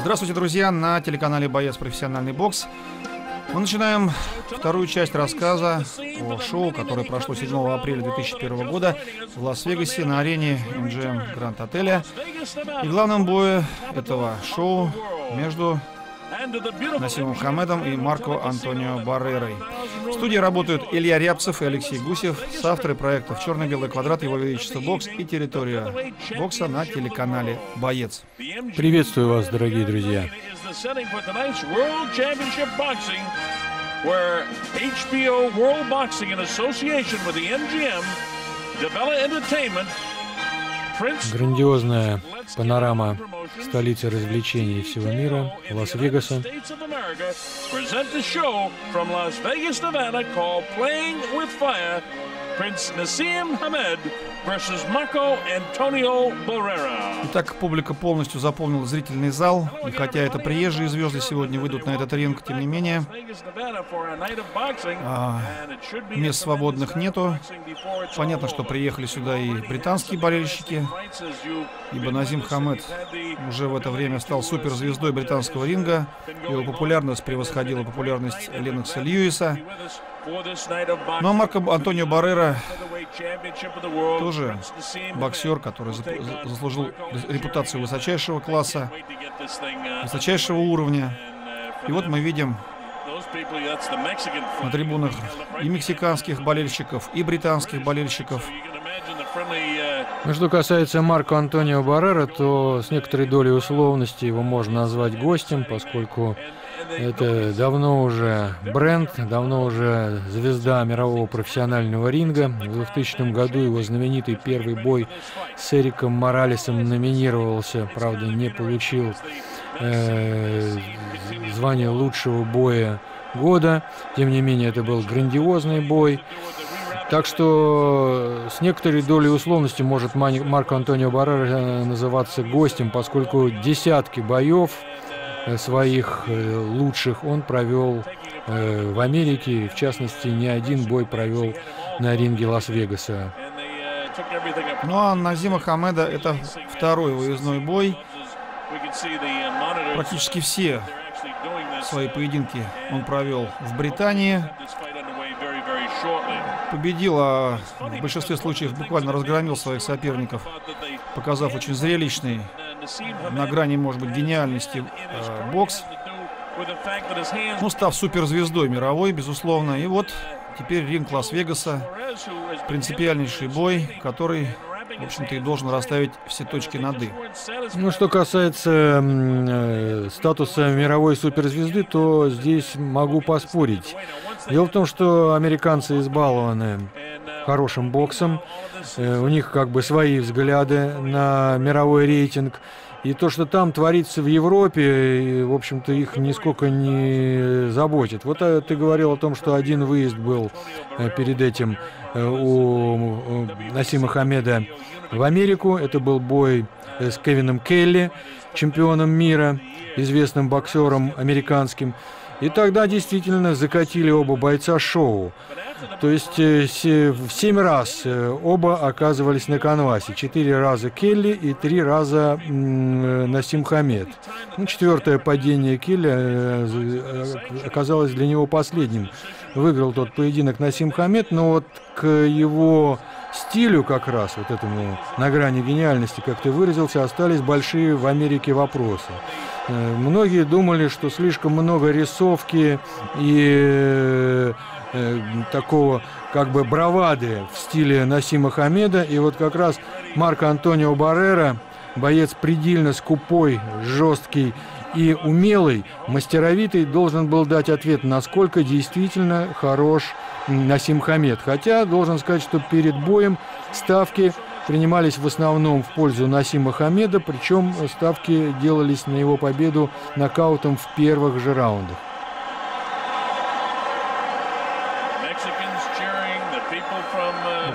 Здравствуйте, друзья, на телеканале «Боец. Профессиональный бокс». Мы начинаем вторую часть рассказа о шоу, которое прошло 7 апреля 2001 года в Лас-Вегасе на арене MGM Гранд Отеля. И главным бое этого шоу между Насимом Хамедом и Марко Антонио Баррерой. В студии работают Илья Рябцев и Алексей Гусев, соавторы проектов «Черно-белый квадрат», «Его Величество бокс» и «Территория бокса» на телеканале «Боец». Приветствую вас, дорогие друзья. where HBO World Boxing in association with the MGM, Dabella Entertainment, Грандиозная панорама столицы развлечений всего мира, Лас-Вегаса. Prince Nassim Hamed versus Marco Antonio Barrera. Итак, публика полностью заполнила зрительный зал, и хотя это приезжие звезды сегодня выйдут на этот ринг, тем не менее, а, мест свободных нету. Понятно, что приехали сюда и британские болельщики, ибо Назим Хамед уже в это время стал суперзвездой британского ринга. Его популярность превосходила популярность Ленокса Льюиса. Ну а Марко Антонио Баррера тоже боксер, который заслужил репутацию высочайшего класса, высочайшего уровня. И вот мы видим на трибунах и мексиканских болельщиков, и британских болельщиков. Ну, что касается Марко Антонио Баррера, то с некоторой долей условности его можно назвать гостем, поскольку это давно уже бренд, давно уже звезда мирового профессионального ринга. В 2000 году его знаменитый первый бой с Эриком Моралесом номинировался, правда, не получил э, звание лучшего боя года. Тем не менее, это был грандиозный бой. Так что с некоторой долей условности может Марко Антонио Баррера называться гостем, поскольку десятки боев Э, своих э, лучших он провел э, в Америке. В частности, не один бой провел на ринге Лас-Вегаса. Ну а Назима Хамеда это второй выездной бой. Практически все свои поединки он провел в Британии. Победил, а в большинстве случаев буквально разгромил своих соперников, показав очень зрелищный на грани, может быть, гениальности э, бокс. Ну, став суперзвездой мировой, безусловно. И вот теперь ринг Лас-Вегаса. Принципиальнейший бой, который в общем-то, и должен расставить все точки над «и». Ну, что касается э, статуса мировой суперзвезды, то здесь могу поспорить. Дело в том, что американцы избалованы хорошим боксом, э, у них как бы свои взгляды на мировой рейтинг. И то, что там творится в Европе, в общем-то, их нисколько не заботит. Вот э, ты говорил о том, что один выезд был э, перед этим у Насима Хамеда в Америку. Это был бой с Кевином Келли, чемпионом мира, известным боксером американским. И тогда действительно закатили оба бойца шоу. То есть э, в семь раз э, оба оказывались на канвасе. Четыре раза Келли и три раза э, Насим Хамед. Ну, четвертое падение Келли оказалось для него последним. Выиграл тот поединок Насим Хамед, но вот к его стилю как раз, вот этому на грани гениальности, как ты выразился, остались большие в Америке вопросы. Многие думали, что слишком много рисовки и э, такого как бы бравады в стиле Насима Хамеда. И вот как раз Марко Антонио Баррера, боец предельно скупой, жесткий и умелый, мастеровитый, должен был дать ответ, насколько действительно хорош Насим Хамед. Хотя, должен сказать, что перед боем ставки принимались в основном в пользу Насима Хамеда, причем ставки делались на его победу нокаутом в первых же раундах.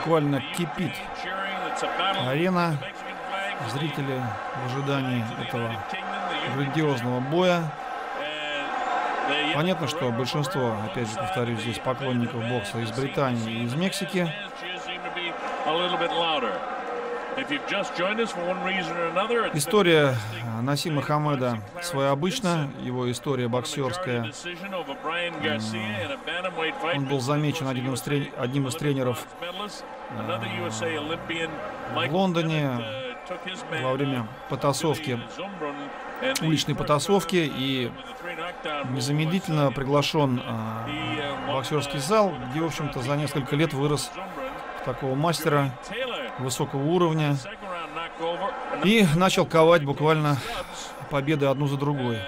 буквально кипит арена. Зрители в ожидании этого грандиозного боя. Понятно, что большинство, опять же повторюсь, здесь поклонников бокса из Британии и из Мексики. История Насима Хамеда своеобычна, его история боксерская. Он был замечен одним из, трени одним из тренеров в Лондоне во время потасовки, уличной потасовки, и незамедлительно приглашен в боксерский зал, где, в общем-то, за несколько лет вырос такого мастера высокого уровня и начал ковать буквально победы одну за другой.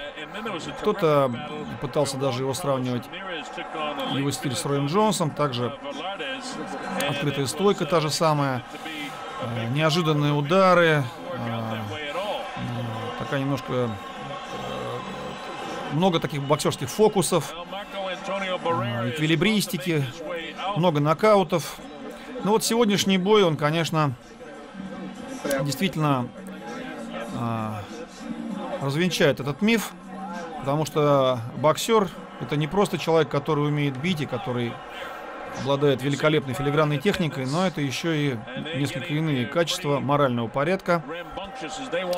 Кто-то пытался даже его сравнивать, его стиль с Роем Джонсом, также открытая стойка та же самая, э, неожиданные удары, э, такая немножко э, много таких боксерских фокусов, эквилибристики, много нокаутов. Ну вот сегодняшний бой, он, конечно, действительно э, развенчает этот миф, потому что боксер это не просто человек, который умеет бить и который обладает великолепной филигранной техникой, но это еще и несколько иные качества морального порядка.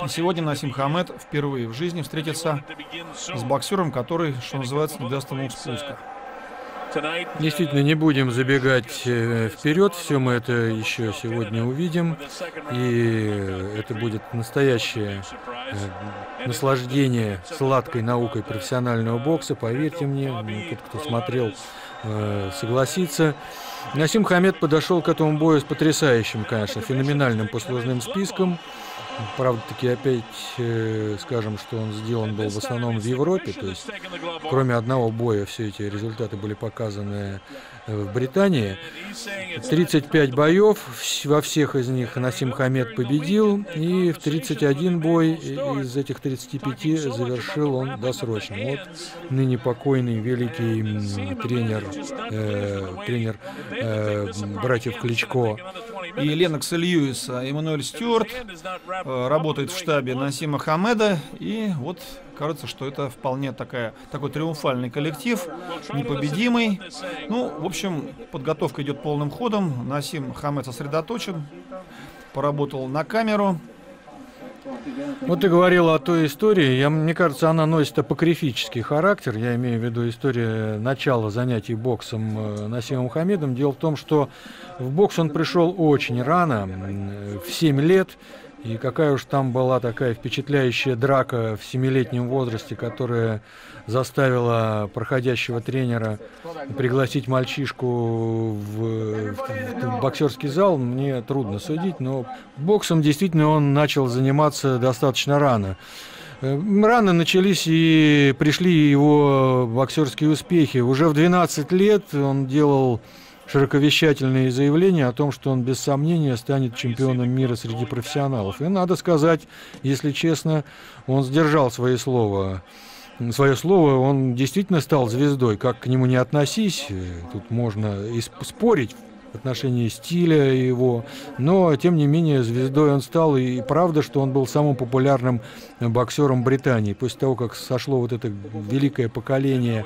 И сегодня Насим Хамед впервые в жизни встретится с боксером, который, что называется, не даст ему спуска. Действительно, не будем забегать э, вперед, все мы это еще сегодня увидим, и это будет настоящее э, наслаждение сладкой наукой профессионального бокса, поверьте мне, ну, тот, кто смотрел, э, согласится. Насим Хамед подошел к этому бою с потрясающим, конечно, феноменальным послужным списком. Правда-таки опять э, скажем, что он сделан был в основном в Европе, то есть кроме одного боя все эти результаты были показаны э, в Британии. 35 боев, во всех из них Насим Хамед победил, и в 31 бой из этих 35 завершил он досрочно. Вот ныне покойный великий тренер, э, тренер э, братьев Кличко и Ленокса Льюиса. Эммануэль Стюарт э, работает в штабе Насима Хамеда. И вот кажется, что это вполне такая, такой триумфальный коллектив, непобедимый. Ну, в общем, подготовка идет полным ходом. Насим Хамед сосредоточен, поработал на камеру. Вот ты говорил о той истории, я, мне кажется, она носит апокрифический характер, я имею в виду историю начала занятий боксом э, Насимом Мухаммедом. Дело в том, что в бокс он пришел очень рано, в 7 лет, и какая уж там была такая впечатляющая драка в семилетнем возрасте, которая заставила проходящего тренера пригласить мальчишку в, в, в боксерский зал, мне трудно судить, но боксом действительно он начал заниматься достаточно рано. Э, рано начались и пришли его боксерские успехи. Уже в 12 лет он делал широковещательные заявления о том, что он без сомнения станет чемпионом мира среди профессионалов. И надо сказать, если честно, он сдержал свои слова. Свое слово, он действительно стал звездой. Как к нему не относись, тут можно и спорить отношении стиля его, но тем не менее звездой он стал, и правда, что он был самым популярным боксером Британии. После того, как сошло вот это великое поколение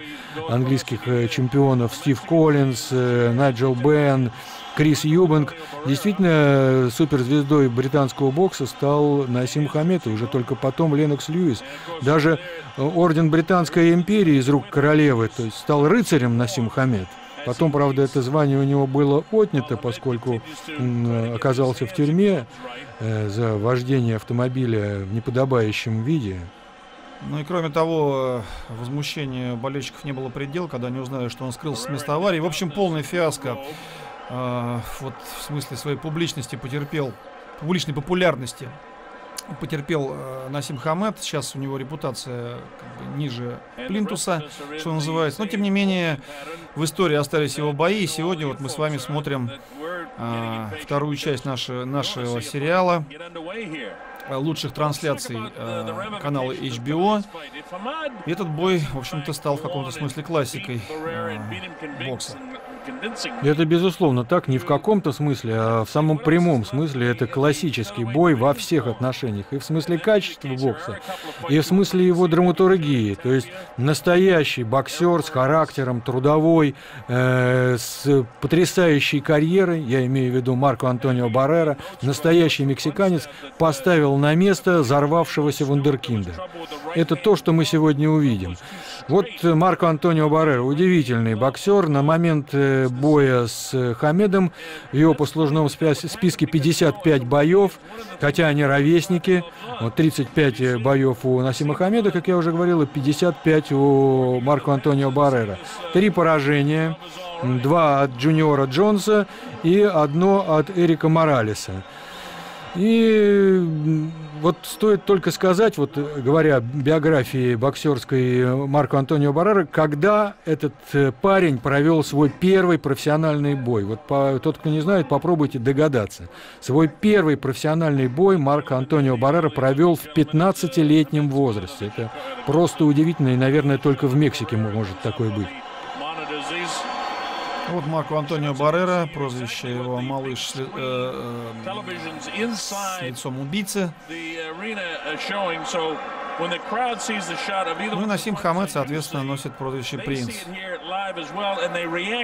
английских э, чемпионов Стив Коллинз, э, Найджел Бен, Крис Юбанк. Действительно, э, суперзвездой британского бокса стал Насим Хамед, и уже только потом Ленокс Льюис. Даже орден Британской империи из рук королевы, то есть стал рыцарем Насим Хамед. Потом, правда, это звание у него было отнято, поскольку он оказался в тюрьме э, за вождение автомобиля в неподобающем виде. Ну и кроме того, возмущение болельщиков не было предел, когда они узнали, что он скрылся с места аварии. В общем, полная фиаско. Э, вот в смысле своей публичности потерпел, публичной популярности потерпел э, Насим Хамед. Сейчас у него репутация как бы, ниже Плинтуса, что называется. Но, тем не менее, в истории остались его бои. И сегодня вот мы с вами смотрим э, вторую часть нашего, нашего сериала э, лучших трансляций э, канала HBO. И этот бой, в общем-то, стал в каком-то смысле классикой э, бокса. Это безусловно так, не в каком-то смысле, а в самом прямом смысле. Это классический бой во всех отношениях. И в смысле качества бокса, и в смысле его драматургии. То есть настоящий боксер с характером, трудовой, э, с потрясающей карьерой, я имею в виду Марко Антонио Баррера, настоящий мексиканец, поставил на место взорвавшегося вундеркинда. Это то, что мы сегодня увидим. Вот Марко Антонио Баррера, удивительный боксер. На момент э, боя с Хамедом в его послужном списке 55 боев, хотя они ровесники. Вот 35 боев у Насима Хамеда, как я уже говорил, и 55 у Марко Антонио Баррера. Три поражения, два от Джуниора Джонса и одно от Эрика Моралеса. И вот стоит только сказать, вот говоря о биографии боксерской Марко Антонио Баррера, когда этот э, парень провел свой первый профессиональный бой. Вот по, тот, кто не знает, попробуйте догадаться. Свой первый профессиональный бой Марко Антонио Баррера провел в 15-летнем возрасте. Это просто удивительно, и, наверное, только в Мексике может такое быть. Вот Марко Антонио Баррера, прозвище его «Малыш с, э, э, с лицом убийцы». Ну и Насим Хамед, соответственно, носит прозвище «Принц».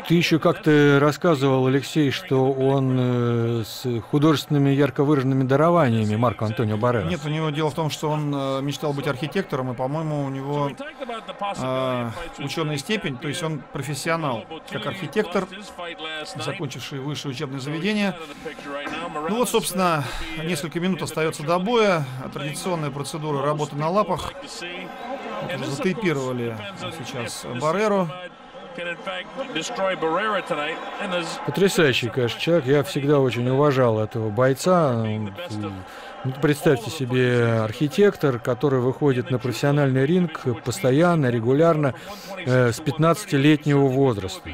Ты еще как-то рассказывал, Алексей, что он э, с художественными ярко выраженными дарованиями Марко Антонио Баррера. Нет, у него дело в том, что он э, мечтал быть архитектором, и, по-моему, у него э, ученая степень, то есть он профессионал, как архитектор, закончивший высшее учебное заведение. Ну вот, собственно, несколько минут остается до боя. Традиционная процедура работы на лапах. Затейпировали сейчас Барреру. Потрясающий, конечно, человек. Я всегда очень уважал этого бойца. Ну, представьте себе архитектор, который выходит на профессиональный ринг постоянно, регулярно, э, с 15-летнего возраста.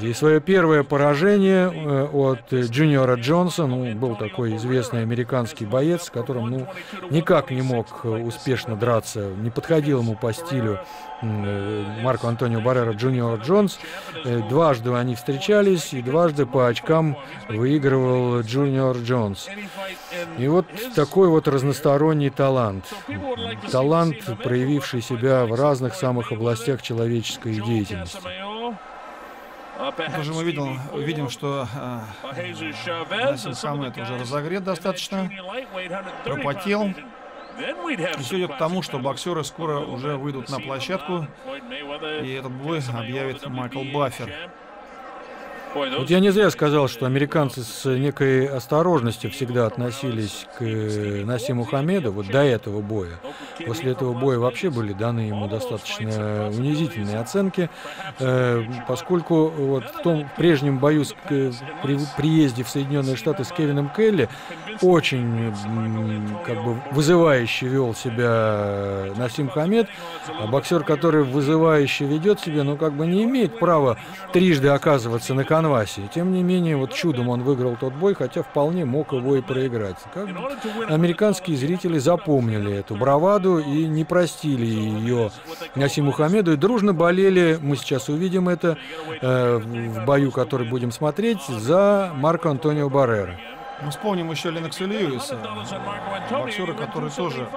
И свое первое поражение э, от Джуниора Джонса, ну, был такой известный американский боец, с которым ну, никак не мог э, успешно драться, не подходил ему по стилю э, Марко Антонио Баррера Джуниор Джонс. Дважды они встречались, и дважды по очкам выигрывал Джуниор Джонс. И вот такой вот разносторонний талант. Талант, проявивший себя в разных самых областях человеческой деятельности. Тоже мы видел, видим, что э, Насим Хамед уже разогрет достаточно, пропотел. И все идет к тому, что боксеры скоро уже выйдут на площадку, и этот бой объявит Майкл Баффер. Вот я не зря сказал, что американцы с некой осторожностью всегда относились к Насиму Хамеду, вот до этого боя. После этого боя вообще были даны ему достаточно унизительные оценки, э, поскольку вот в том прежнем бою с, при приезде в Соединенные Штаты с Кевином Келли очень как бы вызывающе вел себя Насим Хамед, а боксер, который вызывающе ведет себя, ну как бы не имеет права трижды оказываться на канвасе. Тем не менее, вот чудом он выиграл тот бой, хотя вполне мог его и проиграть. Как американские зрители запомнили эту браваду и не простили ее Насиму Хамеду и дружно болели, мы сейчас увидим это э, в бою, который будем смотреть, за Марко Антонио Баррера. Мы вспомним еще Ленокса Льюиса, боксера, который тоже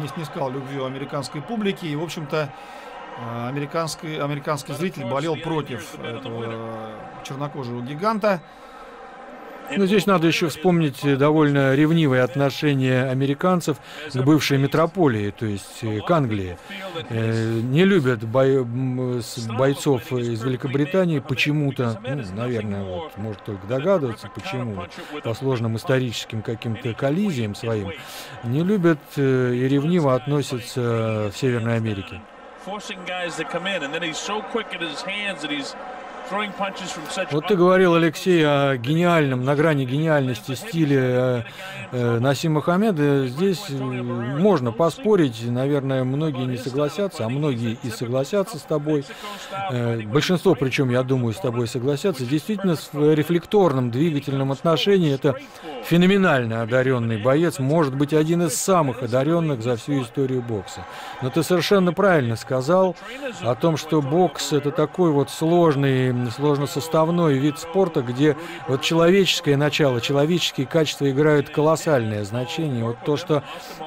не снискал любви у американской публики. И, в общем-то, американский, американский зритель болел против этого чернокожего гиганта. Но здесь надо еще вспомнить довольно ревнивое отношение американцев к бывшей метрополии, то есть э, к Англии. Э, не любят бой, бойцов из Великобритании почему-то, ну, наверное, вот, может только догадываться, почему, по сложным историческим каким-то коллизиям своим, не любят э, и ревниво относятся в Северной Америке. forcing guys to come in. And then he's so quick in his hands that he's Вот ты говорил, Алексей, о гениальном, на грани гениальности стиле э, э, Насима Хамеда. Здесь э, можно поспорить, наверное, многие не согласятся, а многие и согласятся с тобой. Э, большинство, причем, я думаю, с тобой согласятся. Действительно, в рефлекторном двигательном отношении это феноменально одаренный боец, может быть, один из самых одаренных за всю историю бокса. Но ты совершенно правильно сказал о том, что бокс это такой вот сложный, сложносоставной вид спорта, где вот человеческое начало, человеческие качества играют колоссальное значение. Вот то, что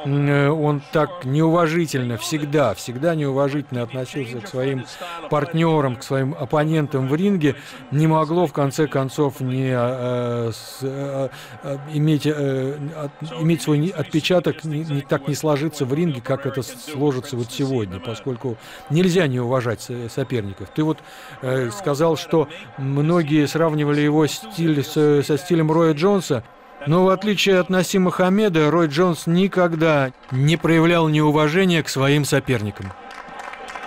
э, он так неуважительно всегда, всегда неуважительно относился к своим партнерам, к своим оппонентам в ринге, не могло в конце концов не э, с, э, э иметь, э, от, иметь свой отпечаток, не, не, так не сложиться в ринге, как это сложится вот сегодня, поскольку нельзя не уважать соперников. Ты вот э, сказал, что многие сравнивали его стиль с, со стилем Роя Джонса, но в отличие от Насима Хамеда, Рой Джонс никогда не проявлял неуважения к своим соперникам.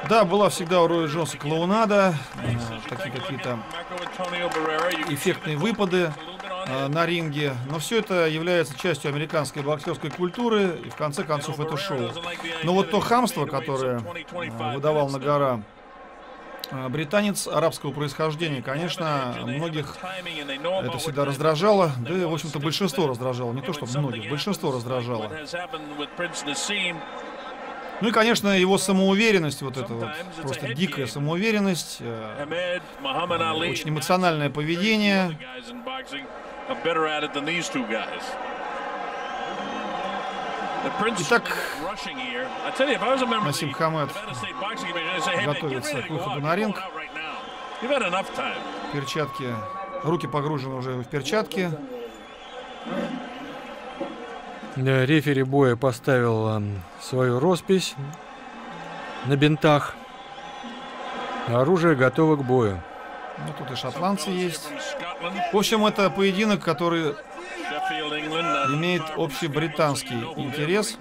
Да, была всегда у Роя Джонса клоунада, э, такие какие-то эффектные выпады э, на ринге. Но все это является частью американской боксерской культуры, и в конце концов это шоу. Но вот то хамство, которое э, выдавал на гора британец арабского происхождения, конечно, многих это всегда раздражало, да и, в общем-то, большинство раздражало. Не то, чтобы многих, большинство раздражало. Ну и, конечно, его самоуверенность, вот эта вот просто дикая самоуверенность, э, очень эмоциональное поведение. Итак, Насим Хамед готовится к выходу на ринг. Перчатки, руки погружены уже в перчатки. Рефери боя поставил свою роспись на бинтах. Оружие готово к бою. Ну, тут и шотландцы есть. В общем, это поединок, который имеет общий британский интерес.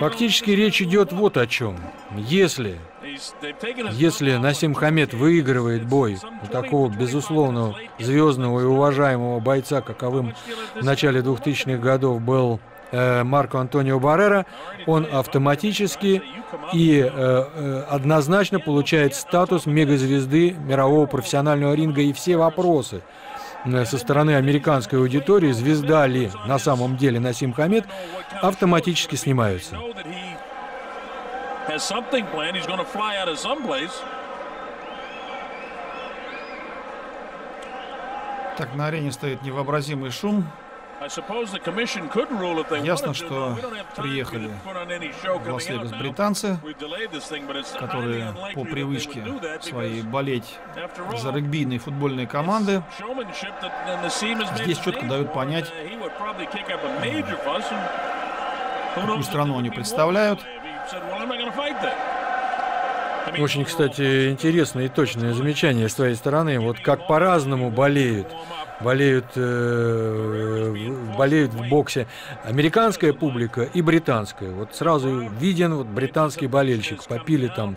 Фактически речь идет вот о чем. Если, если Насим Хамед выигрывает бой у такого безусловного звездного и уважаемого бойца, каковым в начале 2000-х годов был э, Марко Антонио Баррера, он автоматически и э, э, однозначно получает статус мегазвезды мирового профессионального ринга и все вопросы – Э, со стороны американской аудитории, звезда ли на самом деле Насим Хамед, автоматически снимаются. Так, на арене стоит невообразимый шум. Ясно, что приехали в Лас-Вегас британцы, которые по привычке своей болеть за регбийные футбольные команды. Здесь четко дают понять, какую страну они представляют. Очень, кстати, интересное и точное замечание с твоей стороны. Вот как по-разному болеют болеют, э, болеют в боксе американская публика и британская. Вот сразу виден вот британский болельщик. Попили там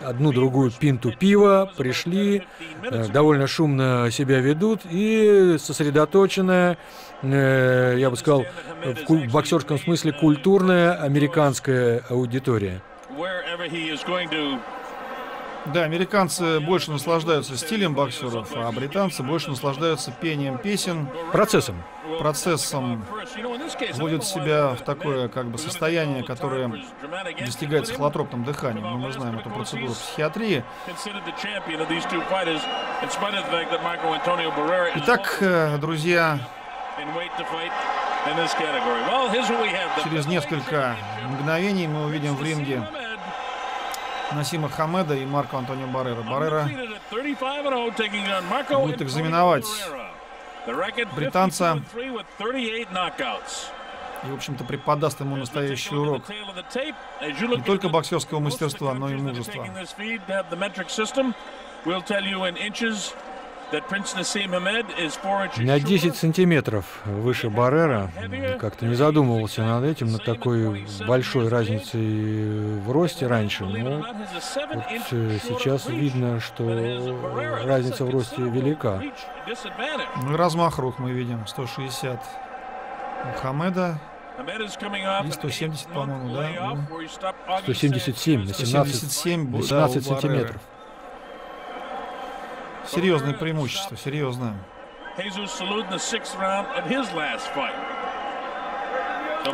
одну-другую пинту пива, пришли, э, довольно шумно себя ведут и сосредоточенная, э, я бы сказал, в, в боксерском смысле культурная американская аудитория. Да, американцы больше наслаждаются стилем боксеров, а британцы больше наслаждаются пением песен. Процессом. Процессом вводят себя в такое как бы состояние, которое достигается холотропным дыханием. Но мы знаем эту процедуру психиатрии. Итак, э, друзья, через несколько мгновений мы увидим в ринге Насима Хамеда и Марко Антонио Баррера. Баррера будет экзаменовать британца и, в общем-то, преподаст ему настоящий урок не только боксерского мастерства, но и мужества. На 10 сантиметров выше Баррера. Как-то не задумывался над этим, над такой большой разницей в росте раньше. Но вот э, сейчас видно, что разница в росте велика. Ну и размах рук мы видим. 160 Мухаммеда. И 170, по-моему, да? 177 на 17, 177, 18 да, сантиметров. Серьезное преимущество, серьезное.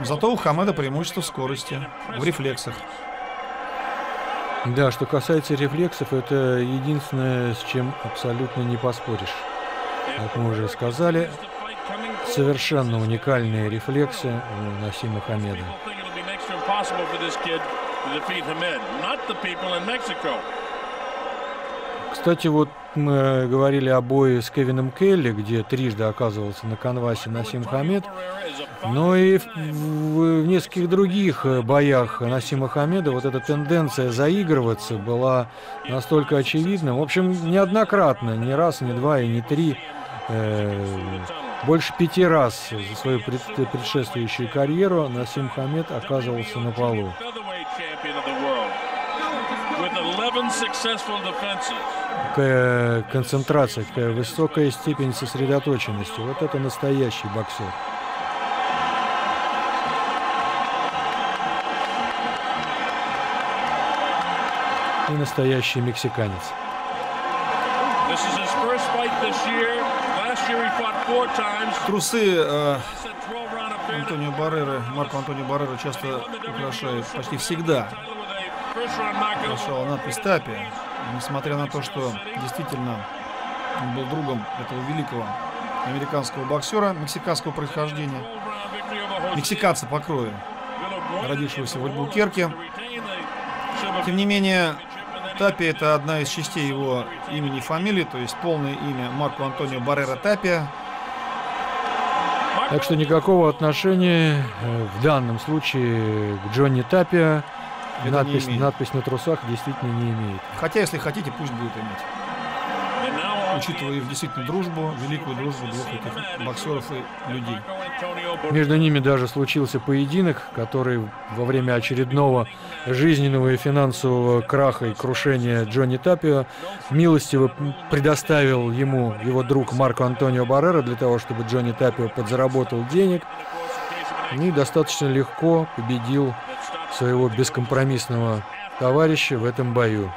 Зато у Хамеда преимущество в скорости, в рефлексах. Да, что касается рефлексов, это единственное, с чем абсолютно не поспоришь. Как мы уже сказали, совершенно уникальные рефлексы у Насима Хамеда. Кстати, вот мы говорили о бое с Кевином Келли, где трижды оказывался на канвасе Насим Хамед. Но и в, в, в нескольких других боях Насима Хамеда вот эта тенденция заигрываться была настолько очевидна. В общем, неоднократно, не раз, не два и не три, э, больше пяти раз за свою пред, предшествующую карьеру Насим Хамед оказывался на полу. Какая концентрация, какая высокая степень сосредоточенности. Вот это настоящий боксер. И настоящий мексиканец. Трусы э, Антонио Баррера, Марко Антонио Баррера часто украшают почти всегда Прошел надпись Тапи. Несмотря на то, что действительно он был другом этого великого американского боксера мексиканского происхождения, мексиканца по крови, родившегося в Альбукерке. Тем не менее, Тапи это одна из частей его имени и фамилии, то есть полное имя Марко Антонио Баррера Тапия. Так что никакого отношения э, в данном случае к Джонни Тапия надпись, надпись на трусах действительно не имеет. Хотя, если хотите, пусть будет иметь. Учитывая действительно дружбу, великую дружбу двух этих боксеров и людей. Между ними даже случился поединок, который во время очередного жизненного и финансового краха и крушения Джонни Тапио милостиво предоставил ему его друг Марко Антонио Баррера для того, чтобы Джонни Тапио подзаработал денег и достаточно легко победил своего бескомпромиссного товарища в этом бою.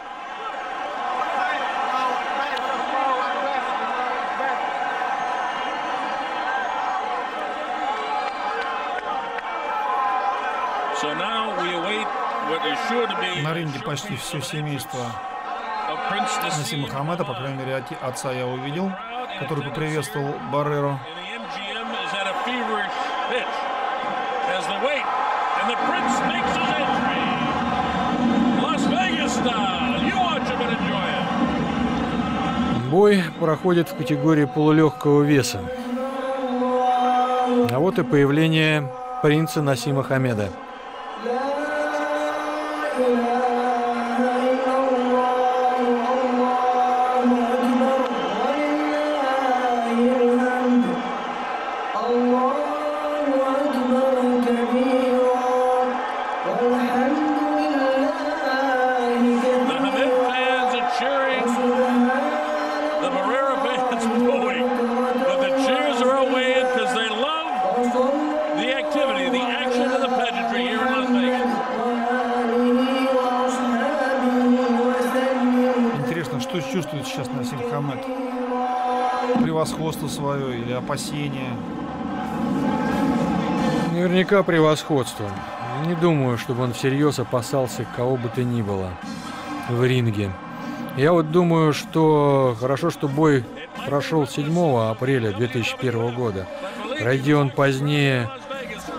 На ринге почти все семейство Наси Мухаммеда, по крайней мере, отца я увидел, который поприветствовал Барреру. Бой проходит в категории полулегкого веса. А вот и появление принца Насима Хамеда. Превосходство свое или опасение? Наверняка превосходство. Не думаю, чтобы он всерьез опасался кого бы то ни было в ринге. Я вот думаю, что хорошо, что бой прошел 7 апреля 2001 года. Пройди он позднее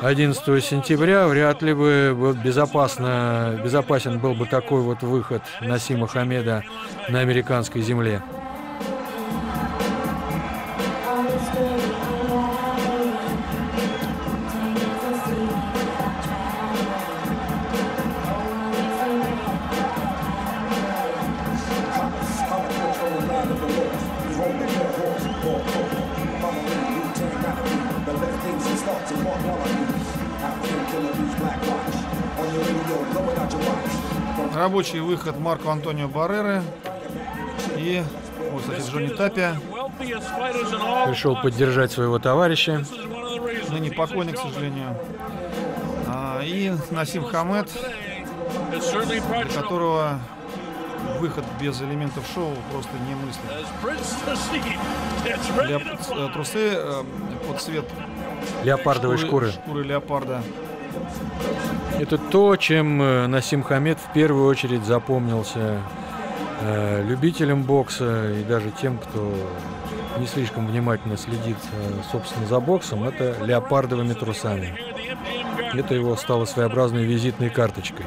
11 сентября, вряд ли бы безопасно, безопасен был бы такой вот выход Насима Хамеда на американской земле. Рабочий выход Марко Антонио Барреры и, вот, кстати, Джонни Тапия. Пришел поддержать своего товарища. Ныне покойный, к сожалению. А, и Насим Хамед, которого выход без элементов шоу просто немыслим. Для, э, трусы э, под цвет леопардовой шкуры. Шкуры леопарда Это то, чем э, Насим Хамед в первую очередь запомнился э, любителям бокса и даже тем, кто не слишком внимательно следит, э, собственно, за боксом, это леопардовыми трусами. Это его стало своеобразной визитной карточкой.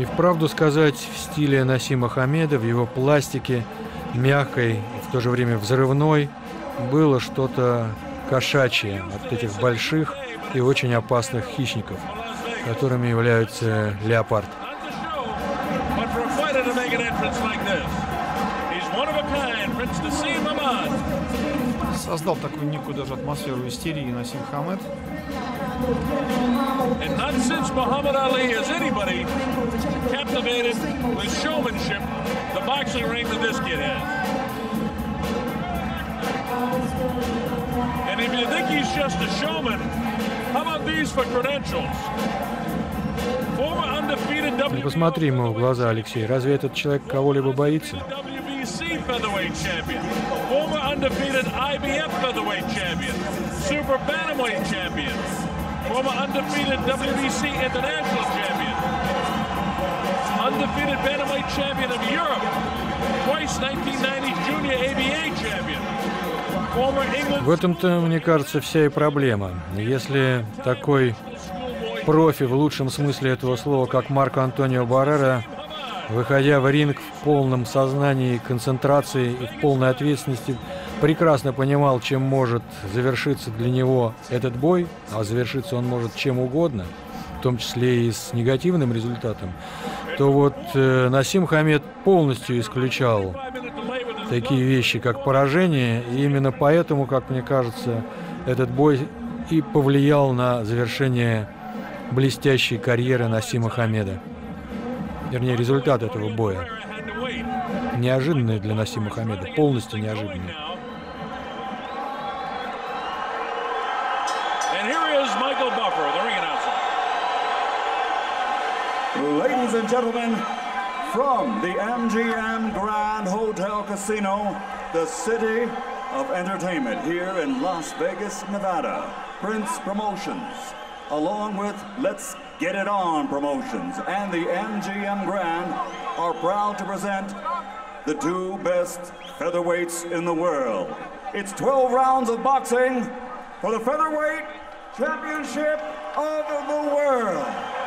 И вправду сказать, в стиле Насима Хамеда, в его пластике, мягкой в то же время взрывной, было что-то кошачье от этих больших и очень опасных хищников, которыми являются леопард. Создал такую некую даже атмосферу истерии Насим Хамед. And not since Muhammad Ali has anybody captivated with showmanship the boxing ring that this kid has. And if you think he's just a showman, how about these for credentials? Former undefeated WBC... Посмотри ему в глаза, Алексей. Разве этот человек кого-либо боится? WBC featherweight champion, former undefeated IBF featherweight champion, super bantamweight champion, former undefeated WBC international champion, undefeated bantamweight champion of Europe, twice 1990 junior ABA champion. В этом-то, мне кажется, вся и проблема. Если такой профи в лучшем смысле этого слова, как Марко Антонио Баррера, выходя в ринг в полном сознании, концентрации и в полной ответственности, прекрасно понимал, чем может завершиться для него этот бой, а завершиться он может чем угодно, в том числе и с негативным результатом, то вот э, Насим Хамед полностью исключал такие вещи, как поражение, и именно поэтому, как мне кажется, этот бой и повлиял на завершение блестящей карьеры Насима Хамеда. Вернее, результат этого боя. Неожиданный для Насима Хамеда, полностью неожиданный. Ladies and gentlemen, from the MGM Grand Hotel Casino, the city of entertainment here in Las Vegas, Nevada, Prince Promotions, along with Let's Get It On Promotions and the MGM Grand are proud to present the two best featherweights in the world. It's 12 rounds of boxing for the featherweight championship of the world.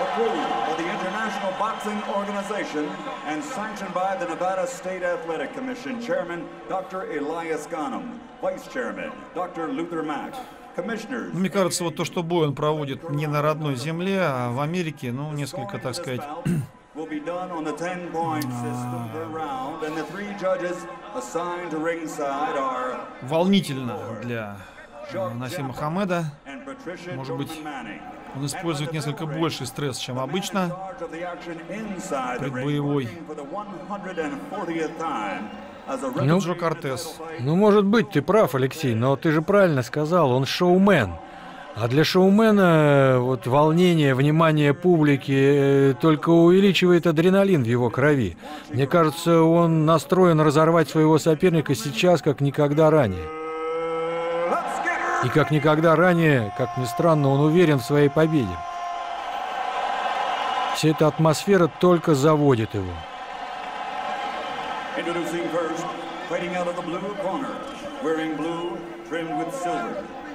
Approved by the International Boxing Organization and sanctioned by the Nevada State Athletic Commission Chairman Dr. Elias Ghanem, Vice Chairman Dr. Luther Mack. Мне кажется, вот то, что бой он проводит не на родной земле, а в Америке, ну, несколько, так сказать, will be done on the 10-point system per round, and the three judges assigned to ringside are волнительно для Насима Хамеда. Может быть, он использует несколько больший стресс, чем обычно, предбоевой. Ну, Джо Кортес. Ну, может быть, ты прав, Алексей, но ты же правильно сказал, он шоумен. А для шоумена вот волнение, внимание публики э, только увеличивает адреналин в его крови. Мне кажется, он настроен разорвать своего соперника сейчас, как никогда ранее. И как никогда ранее, как ни странно, он уверен в своей победе. Вся эта атмосфера только заводит его.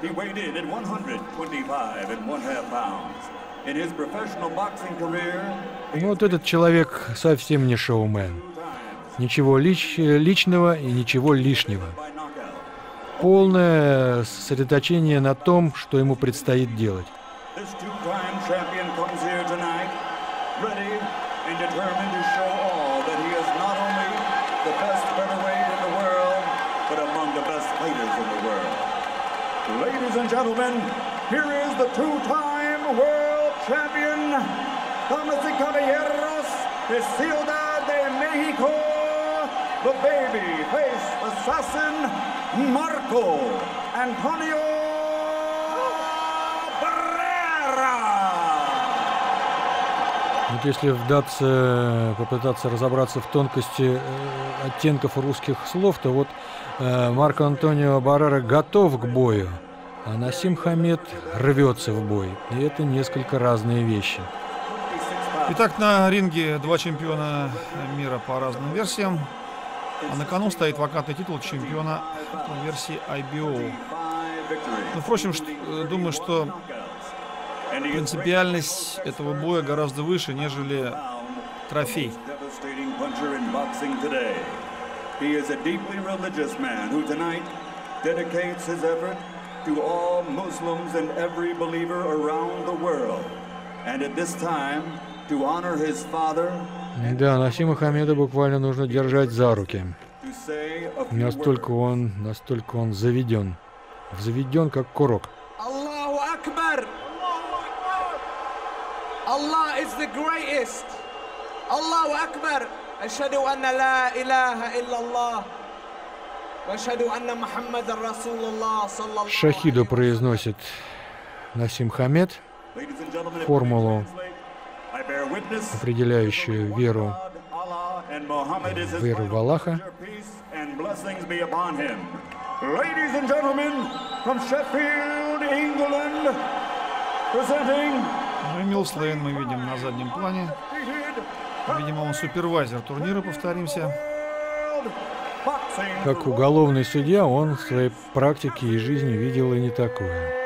He weighed in at 125 and one half pounds. In his professional boxing career, вот этот человек совсем не шоумен. Ничего лич, личного и ничего лишнего полное сосредоточение на том, что ему предстоит делать. De Ciudad de Mexico the baby face assassin, Marco Antonio Barrera. Вот если вдаться, попытаться разобраться в тонкости э, оттенков русских слов, то вот э, Марко Антонио Баррера готов к бою, а Насим Хамед рвется в бой. И это несколько разные вещи. Итак, на ринге два чемпиона мира по разным версиям. А на кону стоит вакантный титул чемпиона по версии IBO. Ну, впрочем, что, э, думаю, что принципиальность этого боя гораздо выше, нежели трофей. To all Muslims and every believer around the world. And at this time, to honor his father да, Насима Хамеда буквально нужно держать за руки. Настолько он, настолько он заведен. Заведен как курок. Аллаху Акбар! Allah is the greatest. Allahu Akbar. Ашхаду анна ла илаха иллаллах. Шахиду произносит Насим Хамед формулу, определяющую веру, веру в Аллаха. Ladies and gentlemen, from Sheffield, England, presenting ну и Милслейн мы видим на заднем плане. Видимо, он супервайзер турнира, повторимся. Как уголовный судья, он в своей практике и жизни видел и не такое.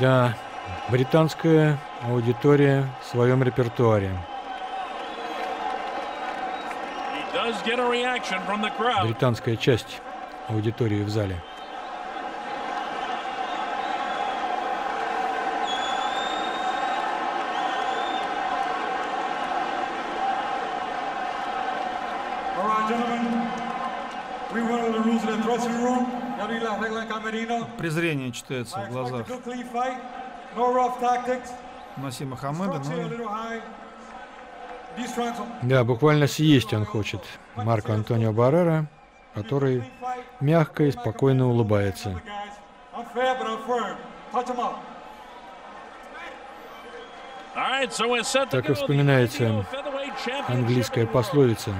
Да, британская аудитория в своем репертуаре. Британская часть аудитории в зале. Презрение читается в глазах Насима Хамеда, но да, буквально съесть он хочет Марко Антонио Баррера, который мягко и спокойно улыбается. Так и вспоминается английская пословица,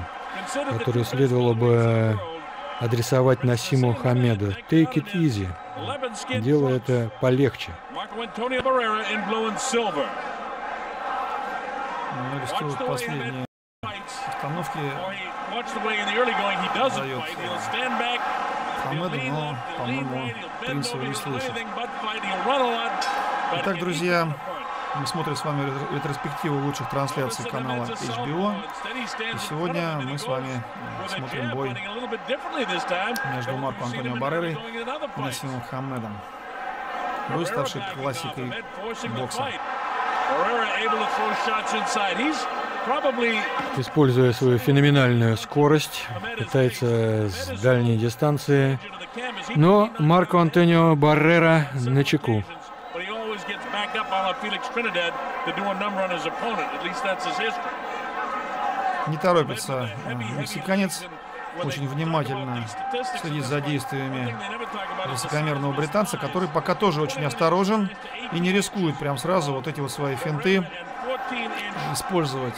которую следовало бы адресовать Насиму Хамеду. Take it easy. Делай это полегче. Ну, арестуют последние остановки дает Хамеду, но, по-моему, принца не слышит. Итак, друзья, мы смотрим с вами ретроспективу лучших трансляций канала HBO. И сегодня мы с вами э, смотрим бой между Марко Антонио Баррерой и Насимом Хамедом. Бой, ставший классикой бокса. Используя свою феноменальную скорость, пытается с дальней дистанции. Но Марко Антонио Баррера на чеку. Не торопится мексиканец. очень внимательно следит за действиями высокомерного британца, который пока тоже очень осторожен и не рискует прям сразу вот эти вот свои финты использовать.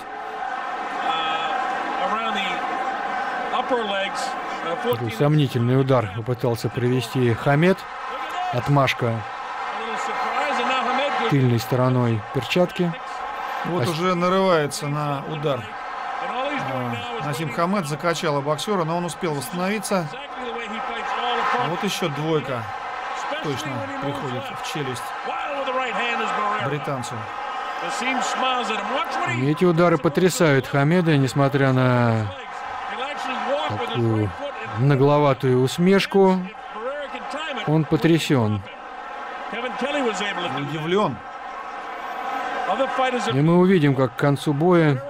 Такой сомнительный удар попытался провести Хамед. Отмашка тыльной стороной перчатки. Вот уже нарывается на удар. Насим Хамед закачала боксера, но он успел восстановиться. А вот еще двойка точно приходит в челюсть британцу. И эти удары потрясают Хамеда, несмотря на такую нагловатую усмешку. Он потрясен. Удивлен. И мы увидим, как к концу боя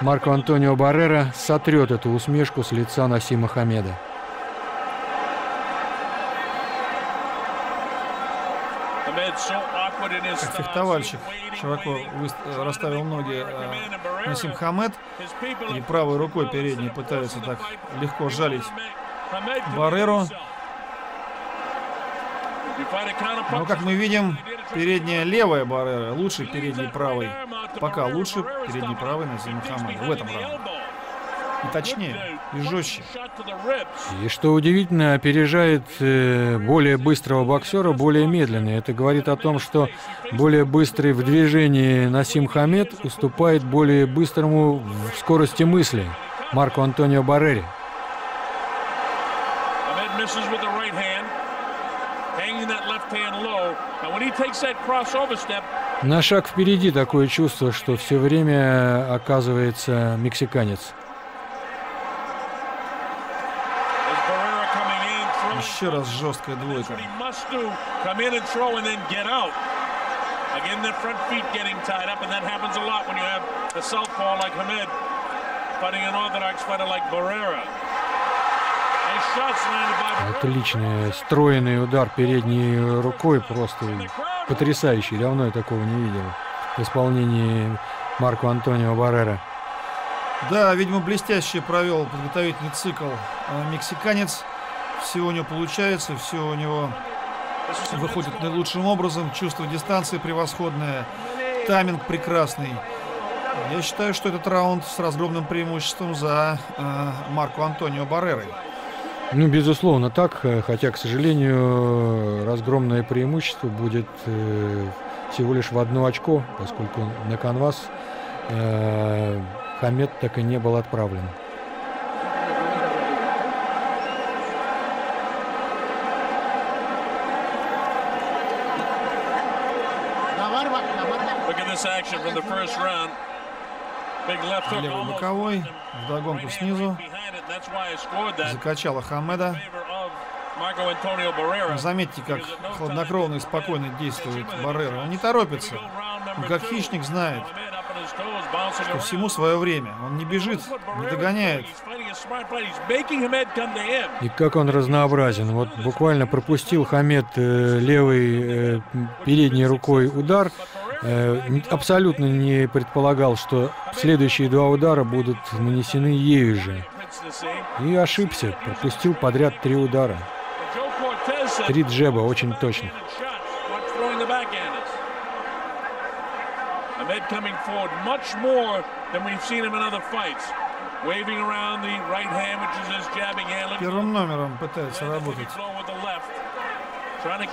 Марко Антонио Баррера сотрет эту усмешку с лица Насима Хамеда. Как фехтовальщик широко расставил ноги э, Насим Хамед и правой рукой передней пытается так легко жалить Барреру. Но, как мы видим, передняя левая Баррера лучше передней правой. Пока лучше передней правой Назима Хамеда в этом раунде. И точнее, и жестче. И что удивительно, опережает э, более быстрого боксера более медленный. Это говорит о том, что более быстрый в движении Насим Хамед уступает более быстрому в скорости мысли Марко Антонио Баррери. На шаг впереди такое чувство, что все время оказывается мексиканец. Еще раз жесткая двойка. Again, the front feet getting tied up, and that happens a lot when you have a southpaw like Hamed fighting an orthodox fighter like Barrera. Отличный стройный удар передней рукой, просто потрясающий. Давно я такого не видел в исполнении Марко Антонио Баррера. Да, видимо, блестяще провел подготовительный цикл а, мексиканец. Все у него получается, все у него выходит наилучшим образом. Чувство дистанции превосходное, тайминг прекрасный. Я считаю, что этот раунд с разгромным преимуществом за э, Марко Антонио Баррерой. Ну, безусловно, так. Хотя, к сожалению, разгромное преимущество будет э, всего лишь в одно очко, поскольку на канвас э, Хамед так и не был отправлен. Левый боковой, вдогонку снизу. Закачала Хамеда. Заметьте, как хладнокровно и спокойно действует Баррера. Он не торопится. Он как хищник знает, что всему свое время. Он не бежит, не догоняет. И как он разнообразен. Вот буквально пропустил Хамед э, левой э, передней рукой удар, Э, абсолютно не предполагал, что следующие два удара будут нанесены ею же. И ошибся, пропустил подряд три удара. Три джеба, очень точно. Первым номером пытается работать.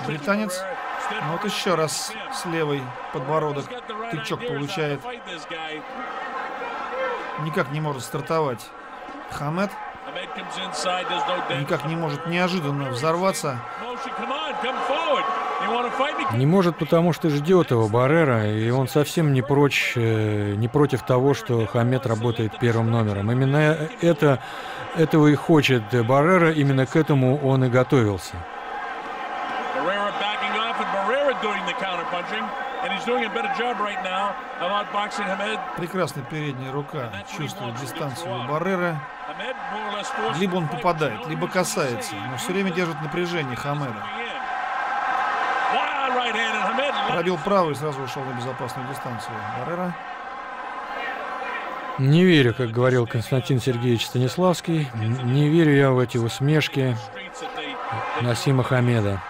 Британец ну вот еще раз с левой подбородок тычок получает. Никак не может стартовать. Хамед никак не может неожиданно взорваться. Не может, потому что ждет его Баррера, и он совсем не прочь, э, не против того, что Хамед работает первым номером. Именно это, этого и хочет Баррера, именно к этому он и готовился. Прекрасная передняя рука чувствует дистанцию у Баррера. Либо он попадает, либо касается, но все время держит напряжение Хамеда. Пробил правый и сразу ушел на безопасную дистанцию. Баррера. Не верю, как говорил Константин Сергеевич Станиславский, не верю я в эти усмешки Насима Хамеда.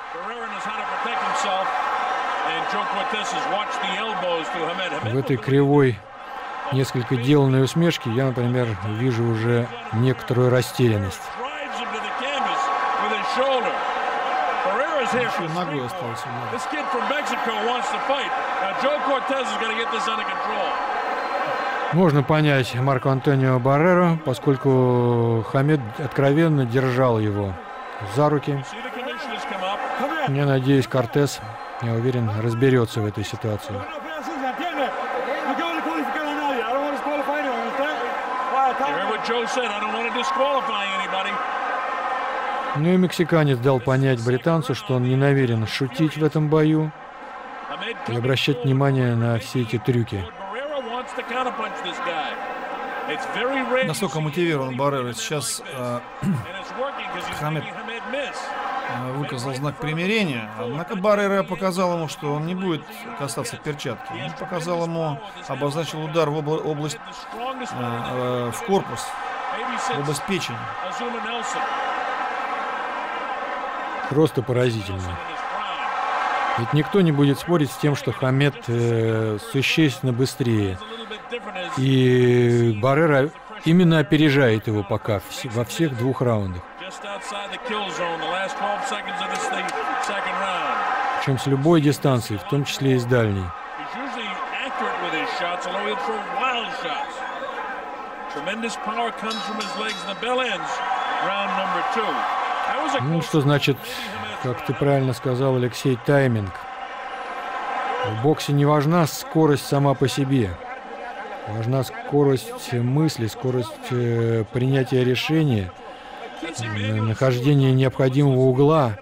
В этой кривой, несколько деланной усмешке я, например, вижу уже некоторую растерянность. Еще ногой остался. Можно понять Марко Антонио Баррера, поскольку Хамед откровенно держал его за руки. Я надеюсь, Кортес я уверен, разберется в этой ситуации. Ну и мексиканец дал понять британцу, что он не намерен шутить в этом бою и обращать внимание на все эти трюки. Насколько мотивирован Баррера сейчас э, Хамед выказал знак примирения. Однако Баррера показал ему, что он не будет касаться перчатки. Он показал ему, обозначил удар в обла- область, э, э, в корпус, в область печени. Просто поразительно. Ведь никто не будет спорить с тем, что Хамед э, существенно быстрее. И Баррера именно опережает его пока во всех двух раундах. Причем с любой дистанции, в том числе и с дальней. Ну, что значит, как ты правильно сказал, Алексей, тайминг. В боксе не важна скорость сама по себе. Важна скорость мысли, скорость э, принятия решения, нахождение необходимого угла,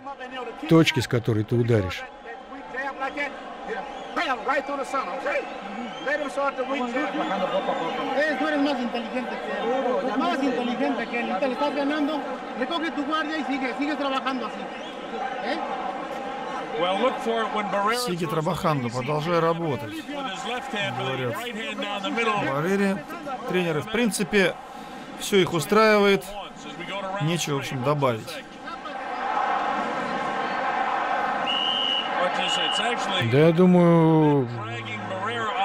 точки, с которой ты ударишь. Tú eres. ¿Eh? Сиги Трабаханду, продолжай работать, говорят Валерия. Тренеры, в принципе, все их устраивает, нечего, в общем, добавить. Да, я думаю,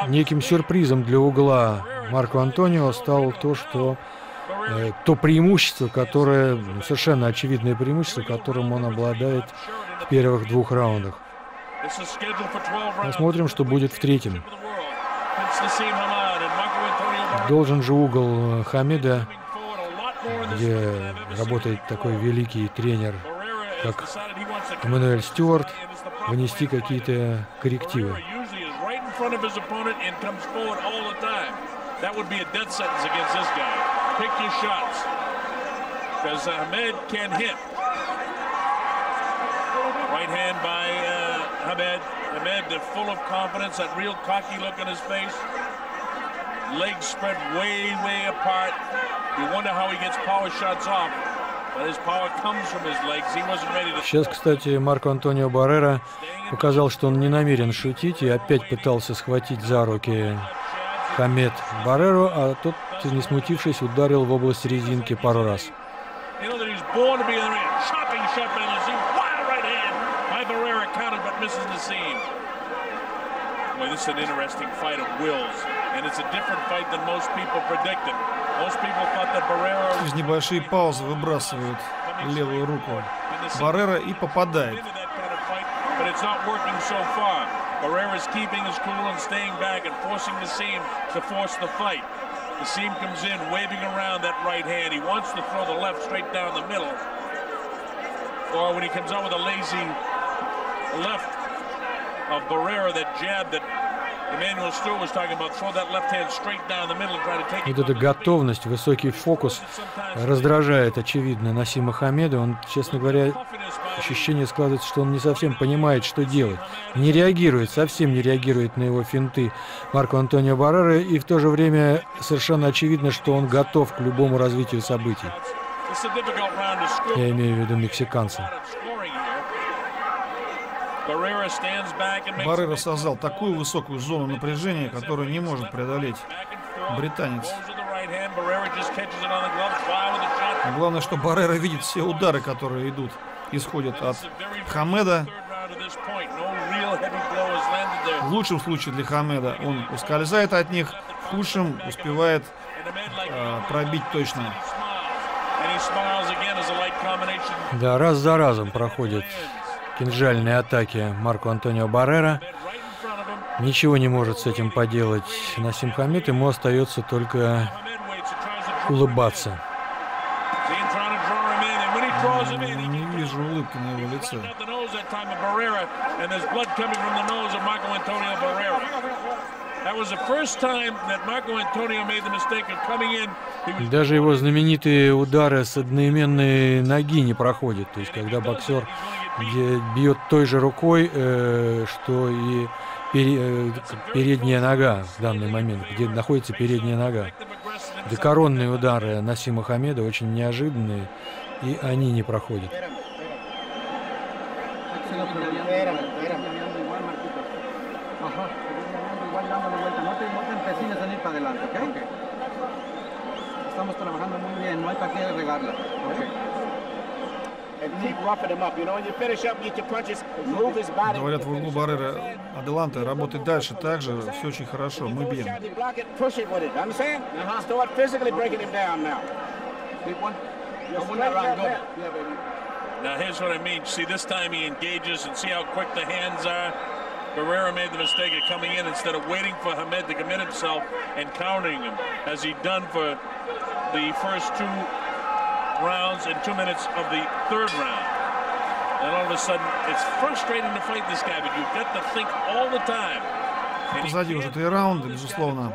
неким сюрпризом для угла Марко Антонио стало то, что э, то преимущество, которое, ну, совершенно очевидное преимущество, которым он обладает в первых двух раундах. Посмотрим, что будет в третьем. Должен же угол Хамида, где работает такой великий тренер, как Эммануэль Стюарт, внести какие-то коррективы. That would be a death sentence against this guy. Pick your shots. Because Ahmed can hit. Right hand by uh, Ahmed. Ahmed full of confidence, that real cocky look on his face. Legs spread way, way apart. You wonder how he gets power shots off. Сейчас, кстати, Марко Антонио Баррера показал, что он не намерен шутить и опять пытался схватить за руки Хамед Барреру, а тот, не смутившись, ударил в область резинки пару раз. Boy, this is an interesting fight of wills, and it's a different fight than most people predicted. Most people thought that Barrera... Через небольшие паузы выбрасывают левую руку Баррера и попадает. But it's not working so far. Barrera's keeping his cool and staying back and forcing the seam to force the fight. The seam comes in, waving around that right hand. He wants to throw the left straight down the middle. Or when he comes out with a lazy left of Barrera, that jab that Вот эта готовность, высокий фокус раздражает, очевидно, Насима Хамеда. Он, честно говоря, ощущение складывается, что он не совсем понимает, что делать. Не реагирует, совсем не реагирует на его финты Марко Антонио Баррера. И в то же время совершенно очевидно, что он готов к любому развитию событий. Я имею в виду мексиканца. Баррера создал такую высокую зону напряжения, которую не может преодолеть британец. Но главное, что Баррера видит все удары, которые идут, исходят от Хамеда. В лучшем случае для Хамеда он ускользает от них, в худшем успевает э, пробить точно. Да, раз за разом проходит кинжальные атаки Марко Антонио Баррера. Ничего не может с этим поделать Насим Хамид. Ему остается только улыбаться. Не вижу улыбки на его лице. Даже его знаменитые удары с одноименной ноги не проходят. То есть, когда боксер бьет той же рукой, э, что и э, передняя нога в данный момент, где находится передняя нога. Декоронные удары Насима Хамеда очень неожиданные, и они не проходят. Говорят, в углу Баррера Аделанте работает дальше так же, все очень хорошо, мы бьем. Now here's what I mean. See, this time he engages and see how quick the hands are. Barrera made the mistake of coming in instead of waiting for Hamed to commit himself and countering him, as he done for the first two rounds and two minutes of the third round. And all of a sudden, it's frustrating to fight this guy, but you've got to think all the time. Позади уже три раунда, безусловно.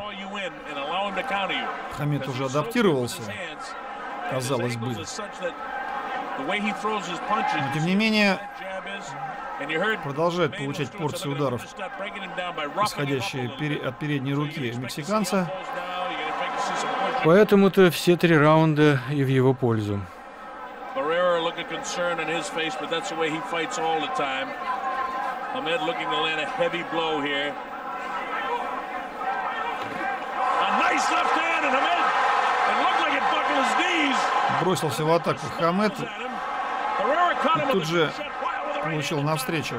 Хамед уже адаптировался, казалось бы. Но тем не менее, продолжает получать порции ударов, исходящие от передней руки мексиканца. Поэтому-то все три раунда и в его пользу. Barrera looking concerned on his face, but that's the way he fights all the time. Ahmed looking to land a heavy blow here. A nice left hand, and Ahmed, it looked like it buckled his knees. Бросился в атаку Хамед, him тут же получил навстречу.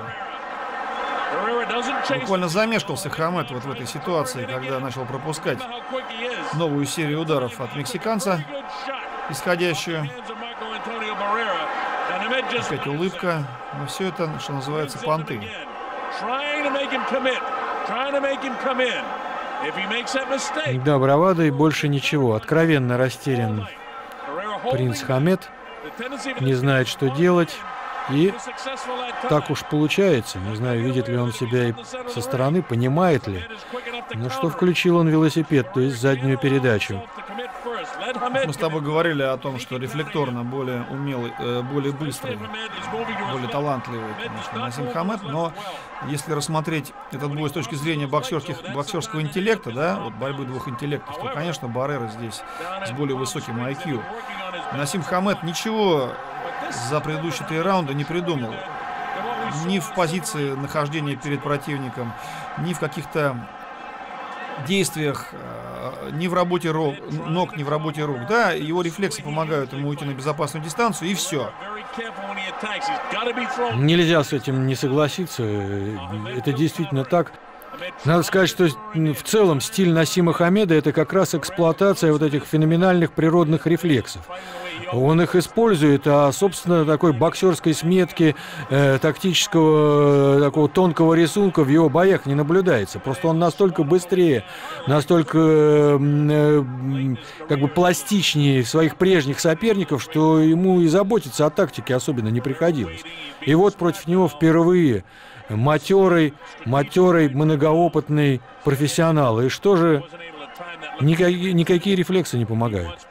Буквально замешкался Хамед вот в этой ситуации, когда начал пропускать новую серию ударов от мексиканца, исходящую. Опять улыбка. Но все это, что называется, понты. Да, бравада и больше ничего. Откровенно растерян принц Хамед, не знает, что делать. И так уж получается. Не знаю, видит ли он себя и со стороны, понимает ли. Но что включил он велосипед, то есть заднюю передачу. Мы с тобой говорили о том, что рефлекторно более умелый, э, более быстрый, более талантливый, конечно, Насим Хамед, но если рассмотреть этот бой с точки зрения боксерских, боксерского интеллекта, да, вот борьбы двух интеллектов, то, конечно, Баррера здесь с более высоким IQ. Насим Хамед ничего за предыдущие три раунда не придумал. Ни в позиции нахождения перед противником, ни в каких-то действиях, э, ни в работе рук, ног, ни в работе рук. Да, его рефлексы помогают ему уйти на безопасную дистанцию, и все. Нельзя с этим не согласиться. Это действительно так. Надо сказать, что в целом стиль Насима Хамеда это как раз эксплуатация вот этих феноменальных природных рефлексов. Он их использует, а, собственно, такой боксерской сметки, э, тактического э, такого тонкого рисунка в его боях не наблюдается. Просто он настолько быстрее, настолько э, как бы пластичнее своих прежних соперников, что ему и заботиться о тактике особенно не приходилось. И вот против него впервые матерый, матерый, многоопытный профессионал. И что же, никакие, никакие рефлексы не помогают.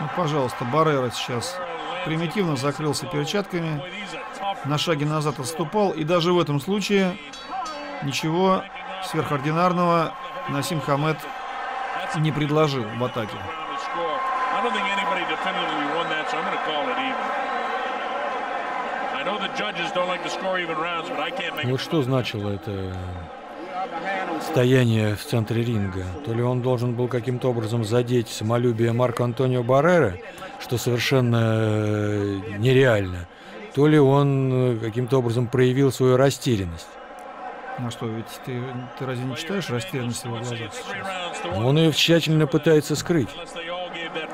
Ну, пожалуйста, Баррера сейчас примитивно закрылся перчатками, на шаге назад отступал, и даже в этом случае ничего сверхординарного Насим Хамед не предложил в атаке. Вот что значило это стояние в центре ринга? То ли он должен был каким-то образом задеть самолюбие Марко Антонио Баррера, что совершенно э, нереально, то ли он э, каким-то образом проявил свою растерянность. А что, ведь ты, ты разве не читаешь растерянность его глазах three сейчас? Он ее тщательно пытается скрыть.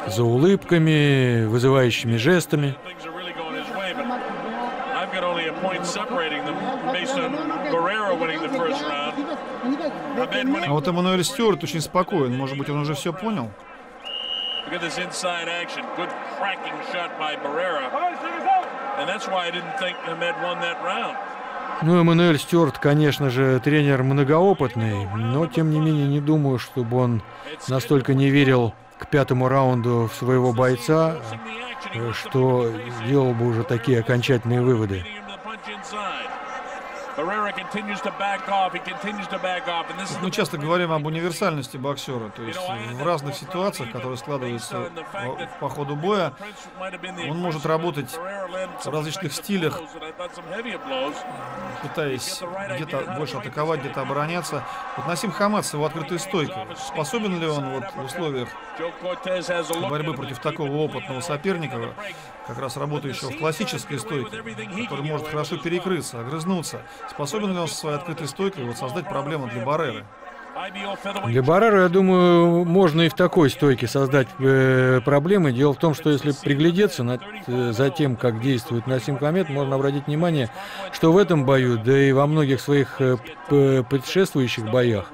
За улыбками, вызывающими жестами. А вот Эммануэль Стюарт очень спокоен. Может быть, он уже все понял? Look at this inside action. Good cracking shot by Barrera. And that's why I didn't think Ahmed won that round. Ну, Эммануэль Стюарт, конечно же, тренер многоопытный, но, тем не менее, не думаю, чтобы он настолько не верил к пятому раунду своего бойца, э, что сделал бы уже такие окончательные выводы. getting him to the punch inside. Мы часто говорим об универсальности боксера, то есть в разных ситуациях, которые складываются по ходу боя, он может работать в различных стилях, пытаясь где-то больше атаковать, где-то обороняться. Вот Насим Хамад с его открытой стойкой, способен ли он вот в условиях борьбы против такого опытного соперника, как раз работающего в классической стойке, который может хорошо перекрыться, огрызнуться, способен ли он со своей открытой стойкой вот создать проблему для Барреры? Для Баррера, я думаю, можно и в такой стойке создать э, проблемы. Дело в том, что если приглядеться над, э, за тем, как действует Насим Хамед, можно обратить внимание, что в этом бою, да и во многих своих э, предшествующих боях,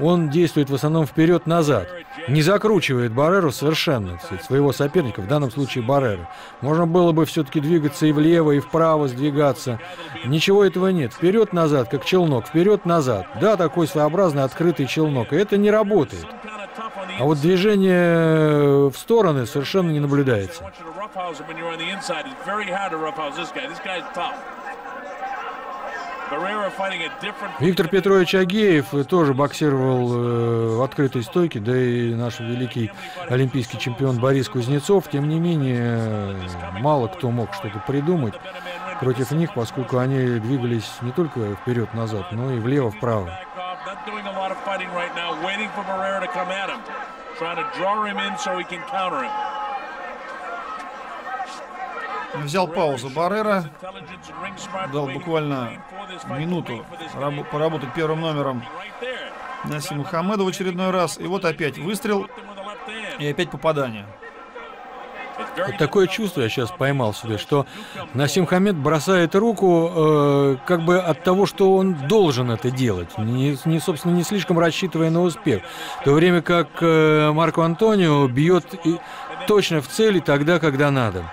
он действует в основном вперед-назад. Не закручивает Барреру совершенно, сказать, своего соперника, в данном случае Барреру. Можно было бы все-таки двигаться и влево, и вправо сдвигаться. Ничего этого нет. Вперед-назад, как челнок, вперед-назад. Да, такой своеобразный открытый челнок. И это не работает. А вот движение в стороны совершенно не наблюдается. Виктор Петрович Агеев тоже боксировал э, в открытой стойке, да и наш великий олимпийский чемпион Борис Кузнецов. Тем не менее, мало кто мог что-то придумать против них, поскольку они двигались не только вперед-назад, но и влево-вправо. Trying to draw him in so he can counter him. Взял паузу Баррера, дал буквально минуту поработать первым номером Насиму Хамеду в очередной раз. И вот опять выстрел и опять попадание. Вот такое чувство я сейчас поймал себе, что Насим Хамед бросает руку э, как бы от того, что он должен это делать, не, не собственно, не слишком рассчитывая на успех. В то время как э, Марко Антонио бьет и точно в цели тогда, когда надо.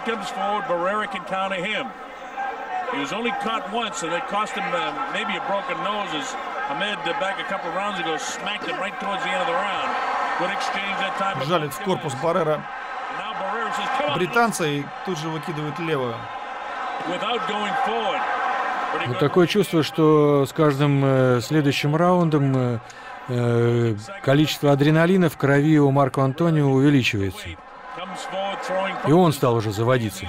Ahmed comes forward, Barrera can counter him. He was only caught once, and it cost him uh, maybe a broken nose as Ahmed, uh, back a couple of rounds ago, smacked him right towards the end of the round. Good exchange that time. Жалит в корпус Баррера британца и тут же выкидывает левую. Вот такое чувство, что с каждым э, следующим раундом э, э количество адреналина в крови у Марко Антонио увеличивается. И он стал уже заводиться.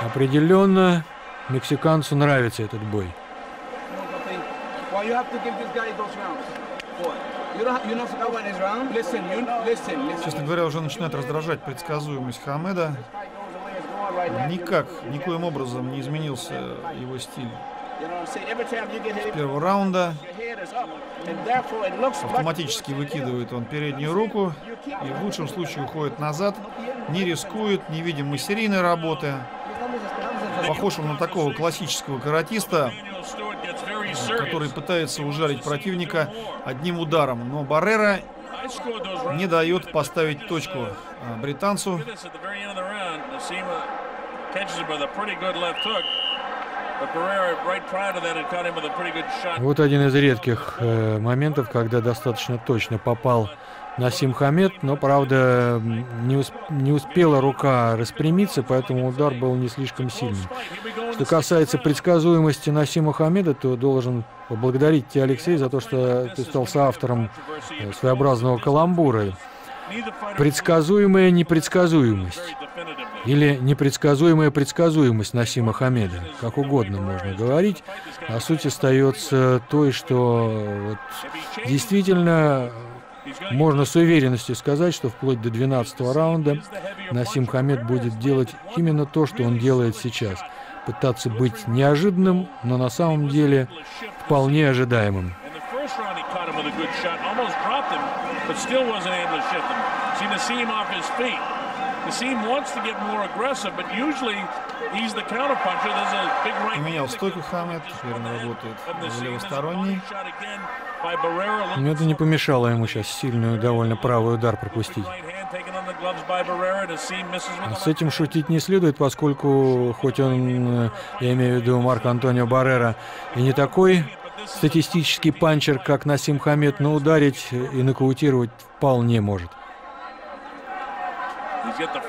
Определенно, мексиканцу нравится этот бой. Честно говоря, уже начинает раздражать предсказуемость Хамеда. Никак, никоим образом не изменился его стиль с первого раунда. Автоматически выкидывает он переднюю руку и в лучшем случае уходит назад. Не рискует, не видим мы серийной работы. Похож он на такого классического каратиста, который пытается ужалить противника одним ударом. Но Баррера не дает поставить точку а, британцу. Вот один из редких э, моментов, когда достаточно точно попал Насим Хамед, но, правда, не, усп не успела рука распрямиться, поэтому удар был не слишком сильным. Что касается предсказуемости Насима Хамеда, то должен поблагодарить тебя, Алексей, за то, что ты стал соавтором э, своеобразного каламбура. Предсказуемая непредсказуемость. Или непредсказуемая предсказуемость Насима Хамеда. Как угодно можно говорить. А суть остается той, что вот, действительно можно с уверенностью сказать, что вплоть до 12 раунда Насим Хамед будет делать именно то, что он делает сейчас. Пытаться быть неожиданным, но на самом деле вполне ожидаемым. Поменял стойку Хамед, он работает левосторонний. Но это не помешало ему сейчас сильную, довольно правый удар пропустить. А с этим шутить не следует, поскольку, хоть он, э, я имею в виду Марко Антонио Баррера, и не такой статистический панчер, как Насим Хамед, но ударить и нокаутировать вполне может. Got the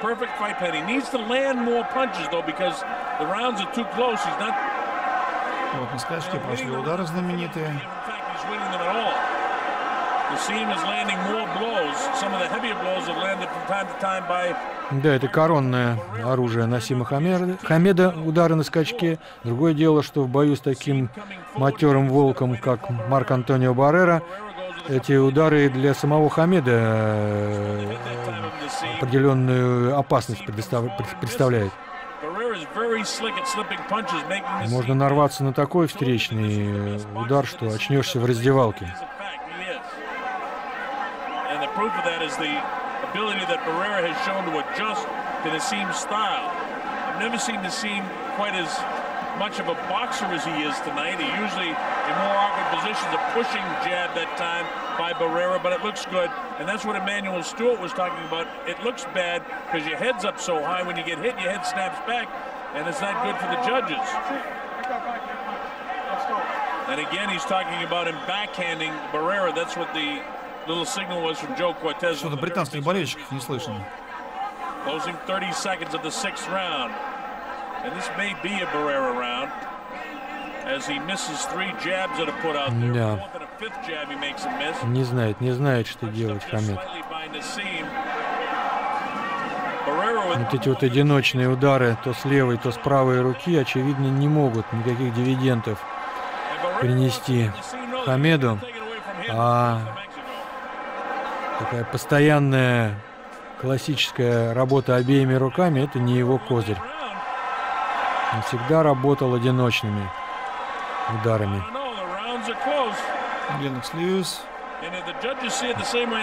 perfect fight plan. He needs to land more punches, though, because the rounds are too close. He's not... Вот на скачке пошли удары знаменитые. Да, это коронное оружие Насима Хамеда, Хамеда, удары на скачке. Другое дело, что в бою с таким матерым волком, как Марк Антонио Баррера, эти удары для самого Хамеда э, определенную опасность представляют. Можно нарваться на такой встречный удар, что очнешься в раздевалке. quite as much of a boxer as he is tonight. He usually in more awkward positions, a pushing jab that time by Barrera, but it looks good. And that's what Emmanuel Stewart was talking about. It looks bad because your head's up so high. When you get hit, your head snaps back, and it's not good for the judges. And again, he's talking about him backhanding Barrera. That's what the Что-то британских болельщиков не слышно. Closing 30 seconds of the sixth round. And this may be a Barrera round. As he misses three jabs that are put out there. Да. Не знает, не знает, что делать Хамед. Вот эти вот одиночные удары то с левой, то с правой руки, очевидно, не могут никаких дивидендов принести Хамеду. А такая постоянная классическая работа обеими руками, это не его козырь. Он всегда работал одиночными ударами. Ленокс Льюис.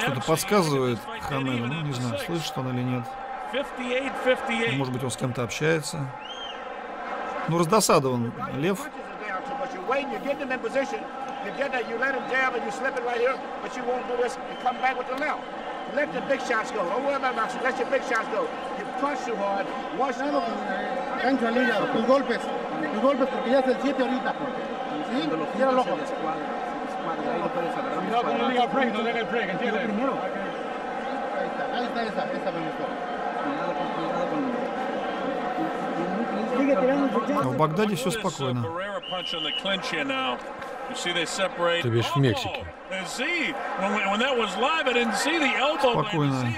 Что-то подсказывает Хамеду. Ну, не знаю, слышит он или нет. Может быть, он с кем-то общается. Ну, раздосадован Лев. You get that, you let him jab and you slip it right here, but you won't do this and come back with the left. Let the big shots go. Don't worry about boxing. Let your big shots go. You punch too hard. Watch out. Cancha al hígado. Tus golpes. Tus golpes porque ya es el 7 ahorita. ¿Sí? Cierra el ojo. Cuidado con el liga break, no deja el break, ¿entiendes? Primero. Ahí está, ahí está esa, esa me gustó. Cuidado con, cuidado con... В Багдаде все спокойно. То бишь в Мексике. Спокойно.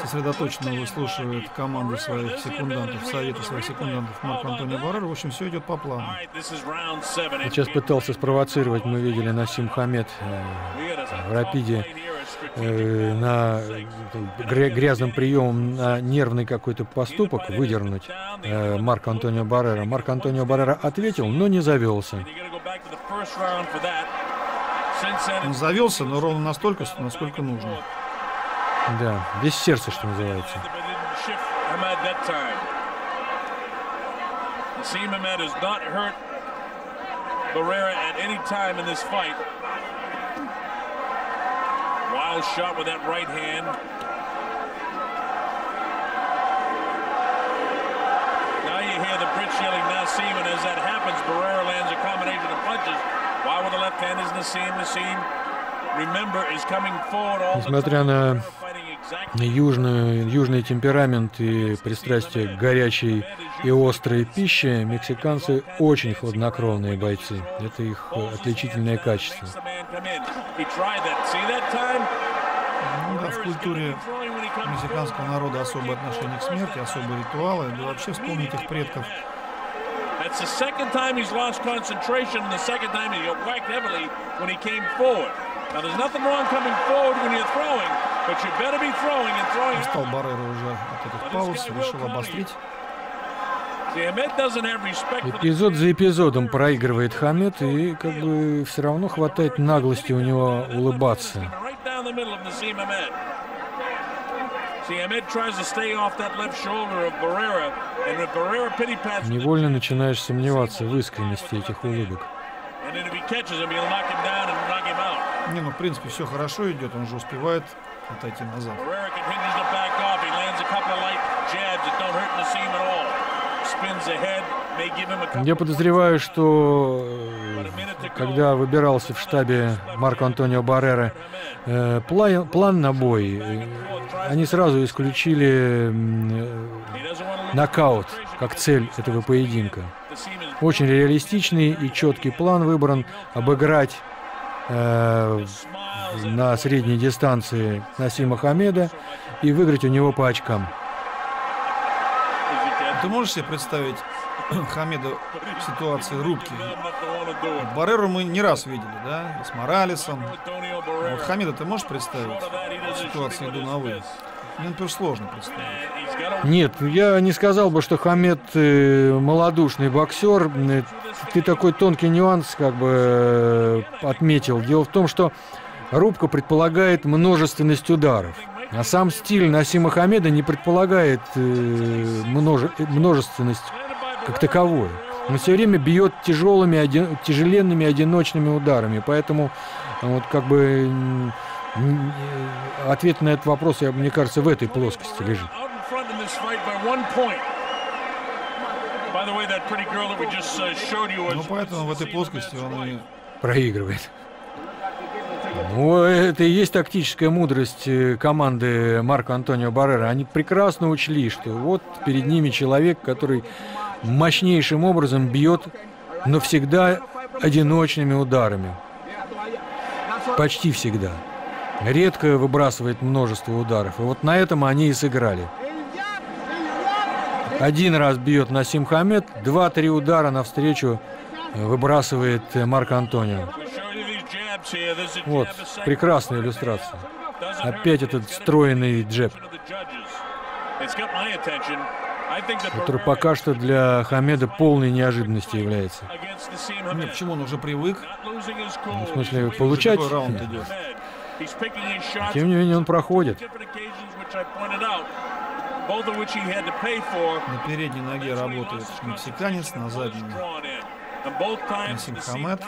Сосредоточенно выслушивает команду своих секундантов, советы своих секундантов. Марк Антонио Баррер. В общем, все идет по плану. Сейчас пытался спровоцировать, мы видели, Насим Хамед э, в Рапиде э, на грязным приемом на нервный какой-то поступок выдернуть э, Марка Антонио Баррера. Марк Антонио Баррера ответил, но не завелся. Он завелся, но ровно настолько, насколько нужно. Да, без сердца, что называется. Barrera at any time in this fight. Wild shot with that right hand. Now you hear the Brits yelling Nassim, and as that happens, Barrera lands a combination of punches. Why with the left hand is Nassim? Nassim, remember, is coming forward all Несмотря на южный, южный темперамент и пристрастие к горячей и острой пище, мексиканцы очень хладнокровные бойцы. Это их отличительное качество. Ну да, в культуре мексиканского народа особое отношение к смерти, особые ритуалы. Да вообще вспомнить их предков. That's the second time he's lost concentration and the second time he got whacked heavily when he came forward. Now there's nothing wrong coming forward when you're throwing, but you better be throwing and throwing. Устал Баррера уже от этих пауз, решил обострить. Эпизод за эпизодом проигрывает Хамед, и как бы все равно хватает наглости у него улыбаться. Невольно начинаешь сомневаться в искренности этих улыбок. Не, ну в принципе все хорошо идет, он же успевает отойти назад. Я подозреваю, что когда выбирался в штабе Марко Антонио Баррера э, план, план на бой, э, они сразу исключили э, нокаут как цель этого поединка. Очень реалистичный и четкий план выбран обыграть э, на средней дистанции Насима Хамеда и выиграть у него по очкам. Ты можешь себе представить Хамеда в ситуации рубки? Бареру мы не раз видели, да, с Моралесом. Вот Хамеда ты можешь представить в ситуации иду на вы? Мне, например, сложно представить. Нет, я не сказал бы, что Хамед э, малодушный боксер. Э, Ты такой тонкий нюанс как бы э, отметил. Дело в том, что рубка предполагает множественность ударов. А сам стиль Насима Хамеда не предполагает э, множе, множественность как таковой. Он все время бьет тяжелыми, один, тяжеленными одиночными ударами. Поэтому вот как бы э, ответ на этот вопрос, я, мне кажется, в этой плоскости лежит. Ну, поэтому в этой плоскости он и Проигрывает. Ну, это и есть тактическая мудрость э, команды Марко Антонио Баррера. Они прекрасно учли, что вот перед ними человек, который мощнейшим образом бьет, но всегда одиночными ударами. Почти всегда. Редко выбрасывает множество ударов. И вот на этом они и сыграли. Один раз бьет Насим Хамед, два-три удара навстречу выбрасывает Марко Антонио. Вот, прекрасная иллюстрация. Опять этот встроенный джеб, который пока что для Хамеда полной неожиданностью является. Нет, почему он уже привык? Ну, в смысле, получать. Какой раунд идет? Тем не менее, он проходит. На передней ноге работает мексиканец, на задней Насим Хамед.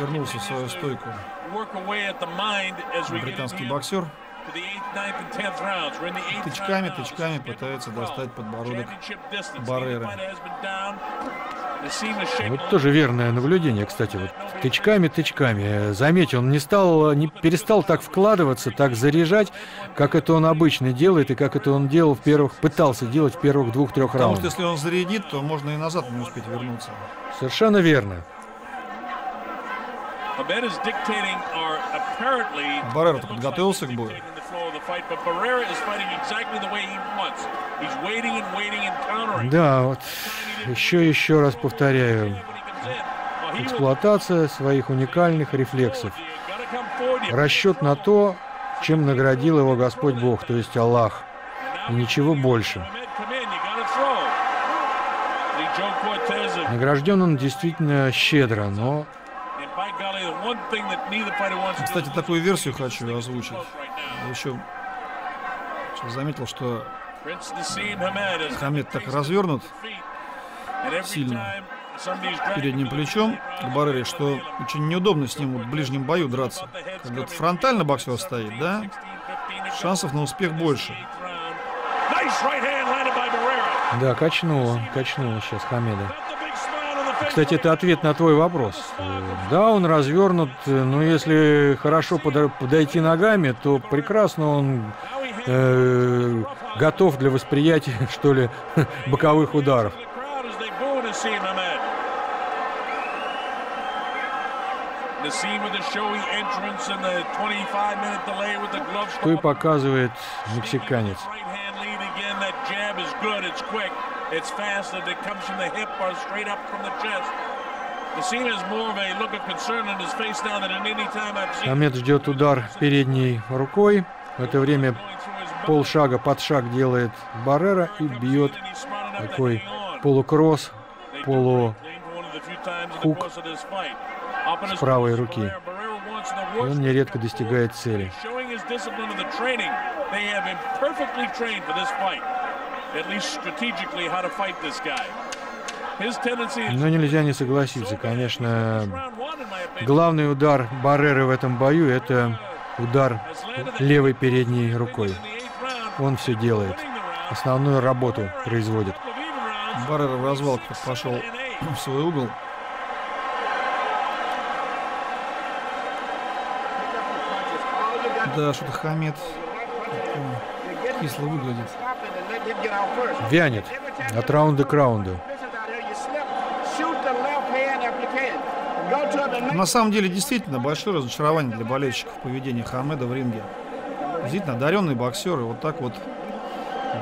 Вернулся в свою стойку. британский боксер. Тычками, тычками пытается достать подбородок Барреры. Вот тоже верное наблюдение, кстати, вот тычками, тычками. Заметь, он не стал, не перестал так вкладываться, так заряжать, как это он обычно делает и как это он делал в первых, пытался делать в первых двух-трех Потому раундах. что если он зарядит, то можно и назад не успеть вернуться. Совершенно верно. Баррера-то подготовился к бою. Да, вот еще еще раз повторяю. Эксплуатация своих уникальных рефлексов. Расчет на то, чем наградил его Господь Бог, то есть Аллах. И ничего больше. Награжден он действительно щедро, но Кстати, такую версию хочу озвучить. Я еще сейчас заметил, что Хамед так развернут сильно передним плечом к Баррере, что очень неудобно с ним вот в ближнем бою драться. Когда вот фронтально боксер стоит, да, шансов на успех больше. да, качнуло, качнуло сейчас Хамеда. Кстати, это ответ на твой вопрос. Да, он развернут, но если хорошо подо- подойти ногами, то прекрасно он э, готов для восприятия, что ли, боковых ударов. Что и показывает мексиканец. It's fast and it comes from the hip or straight up from the chest. Хамед ждет удар передней рукой. В это время полшага под шаг делает Баррера и бьет такой полукросс, полу хук с правой руки. И он нередко достигает цели. Но нельзя не согласиться, конечно, главный удар Барреры в этом бою – это удар левой передней рукой. Он все делает, основную работу производит. Баррера в развал пошел в свой угол. Да, что-то Хамед кисло выглядит. Вянет от раунда к раунду. На самом деле, действительно, большое разочарование для болельщиков поведения Хамеда в ринге. Действительно, одаренный боксер и вот так вот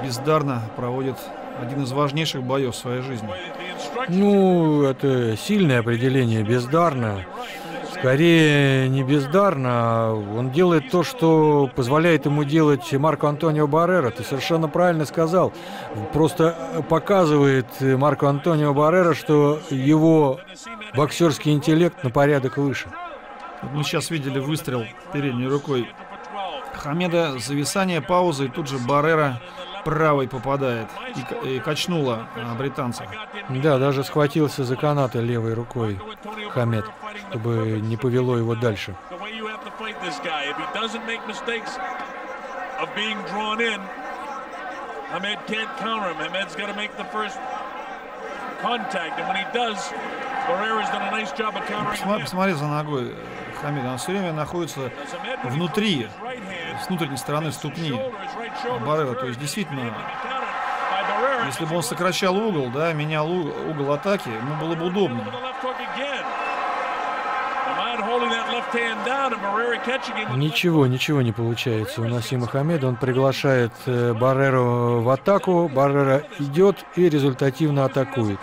бездарно проводит один из важнейших боев в своей жизни. Ну, это сильное определение, бездарно. Скорее не бездарно, он делает то, что позволяет ему делать Марко Антонио Баррера. Ты совершенно правильно сказал. Просто показывает Марко Антонио Баррера, что его боксерский интеллект на порядок выше. Мы сейчас видели выстрел передней рукой Хамеда, зависание, паузы, и тут же Баррера правой попадает и, и качнула а, британца. Да, даже схватился за канаты левой рукой Хамед, чтобы не повело его дальше. Hamed can't counter him. Hamed's got to make the first contact, and when he does, Barrera's done a nice job of countering him. Посмотри за ногой Хамида. Он все время находится внутри с внутренней стороны ступни Баррера. То есть действительно, если бы он сокращал угол, да, менял угол атаки, ему было бы удобно. Ничего, ничего не получается у Насима Хамеда. Он приглашает э, Барреру в атаку. Баррера идет и результативно атакует.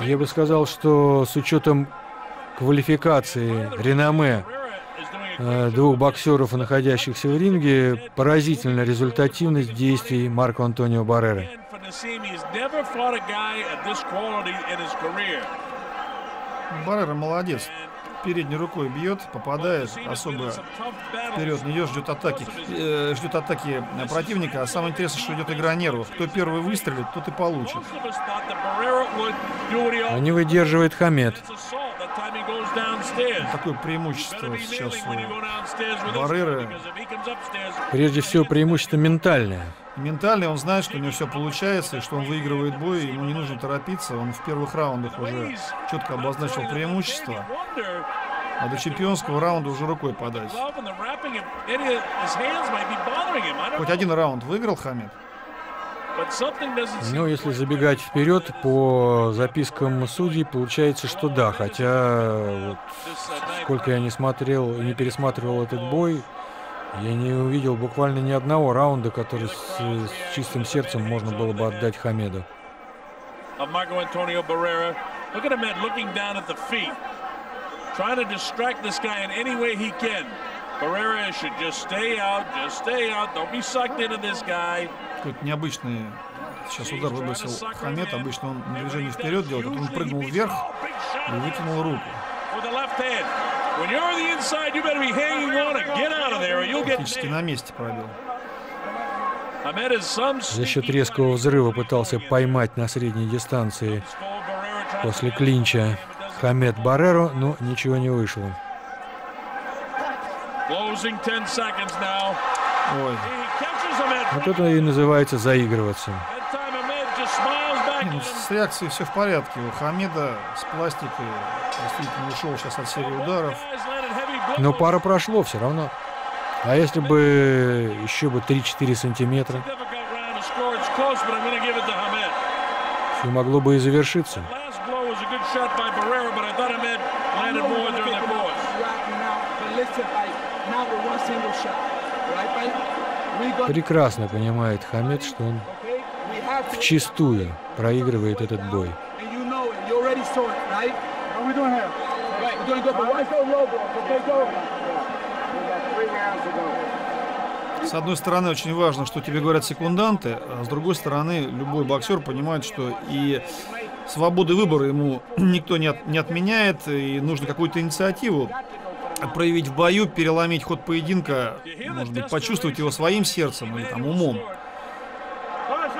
Я бы сказал, что с учетом квалификации, реноме двух боксеров, находящихся в ринге, поразительная результативность действий Марко Антонио Баррера. Баррера молодец передней рукой бьет, попадает, особо вперед нее ждет атаки, э, ждет атаки противника. А самое интересное, что идет игра нервов. Кто первый выстрелит, тот и получит. А не выдерживает Хамед. Такое преимущество сейчас у Барреры. Прежде всего, преимущество ментальное. Ментально он знает, что у него все получается, и что он выигрывает бой, ему не нужно торопиться. Он в первых раундах уже четко обозначил преимущество. А до чемпионского раунда уже рукой подать. Хоть один раунд выиграл Хамид? Ну, если забегать вперед по запискам судей, получается, что да. Хотя, вот, сколько я не смотрел, не пересматривал этот бой, я не увидел буквально ни одного раунда, который с, с чистым сердцем можно было бы отдать Хамеду. Trying to distract this guy in any way he can. Barrera should just stay out, just stay out. Don't be sucked into this guy. Какой-то необычный сейчас удар выбросил Хамед. Обычно он движение вперед делает, а он прыгнул вверх и выкинул руку. Практически на месте пробил. За счет резкого взрыва пытался поймать на средней дистанции после клинча Хамед Барреро, но ничего не вышло. Ой. Вот это и называется заигрываться. Ну, с реакцией все в порядке. У Хамеда с пластикой действительно ушел сейчас от серии ударов. Но пара прошло все равно. А если бы еще бы 3-4 сантиметра? Все могло бы и завершиться. Прекрасно понимает Хамед, что он вчистую проигрывает этот бой. С одной стороны, очень важно, что тебе говорят секунданты, а с другой стороны, любой боксер понимает, что и свободы выбора ему никто не, от, не отменяет, и нужно какую-то инициативу проявить в бою, переломить ход поединка, может быть, почувствовать его своим сердцем или там умом.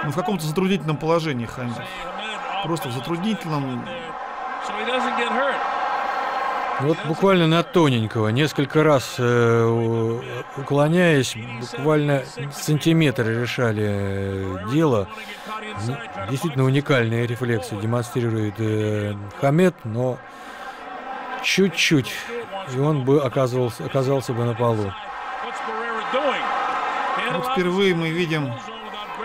Ну, в каком-то затруднительном положении Хамид. Просто в затруднительном. Вот буквально на тоненького, несколько раз э, уклоняясь, буквально сантиметры решали э, дело. Действительно уникальные рефлексы демонстрирует э, Хамед, но чуть-чуть, и он бы оказывался, оказался бы на полу. Вот впервые мы видим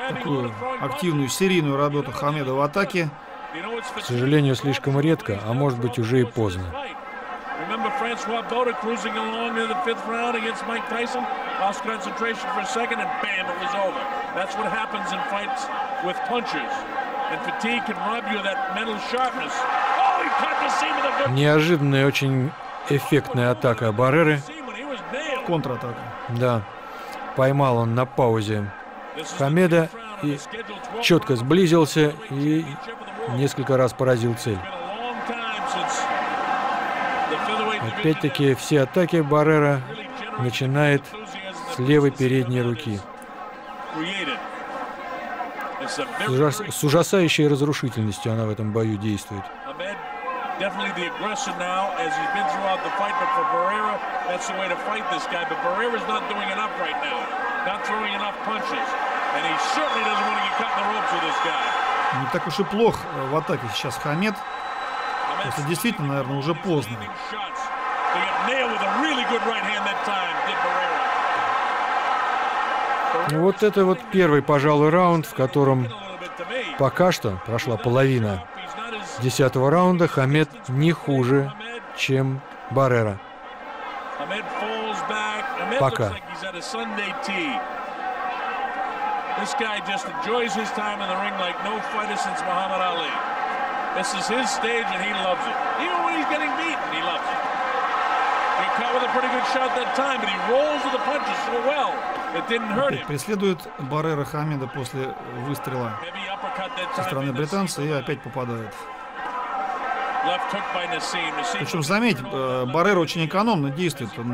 такую активную серийную работу Хамеда в атаке. К сожалению, слишком редко, а может быть уже и поздно. Remember Francois Bota cruising along in the fifth round against Mike Tyson? Lost concentration for a second and bam, it was over. That's what happens in fights with punches. And fatigue can rob you of that mental sharpness. Неожиданная, очень эффектная атака Барреры. Контратака. Да, поймал он на паузе Хамеда и четко сблизился и несколько раз поразил цель. Опять-таки все атаки Баррера начинает с левой передней руки. С ужасающей разрушительностью она в этом бою действует. Definitely the aggressor now, as he's been throughout the fight. But for Barrera, that's the way to fight this guy. But Barrera's not doing enough right now, not throwing enough punches, and he certainly doesn't want to get caught in the ropes with this guy. Не так уж и плох э, в атаке сейчас Хамед. Просто действительно, наверное, уже поздно. Ну, Вот это вот первый, пожалуй, раунд, в котором пока что прошла половина десятого раунда. Хамед не хуже, чем Баррера. Пока. This guy just enjoys his time in the ring like no fighter since Muhammad Ali. This is his stage and he loves it. Even when he's getting beaten, he loves it. He caught with a pretty good shot that time, but he rolls with the punches so well. It didn't hurt him. преследует Баррера Хамеда после выстрела со стороны британца и опять попадает. Left hook by Nassim. Nassim Причем, заметь, э. Баррера очень экономно действует. Он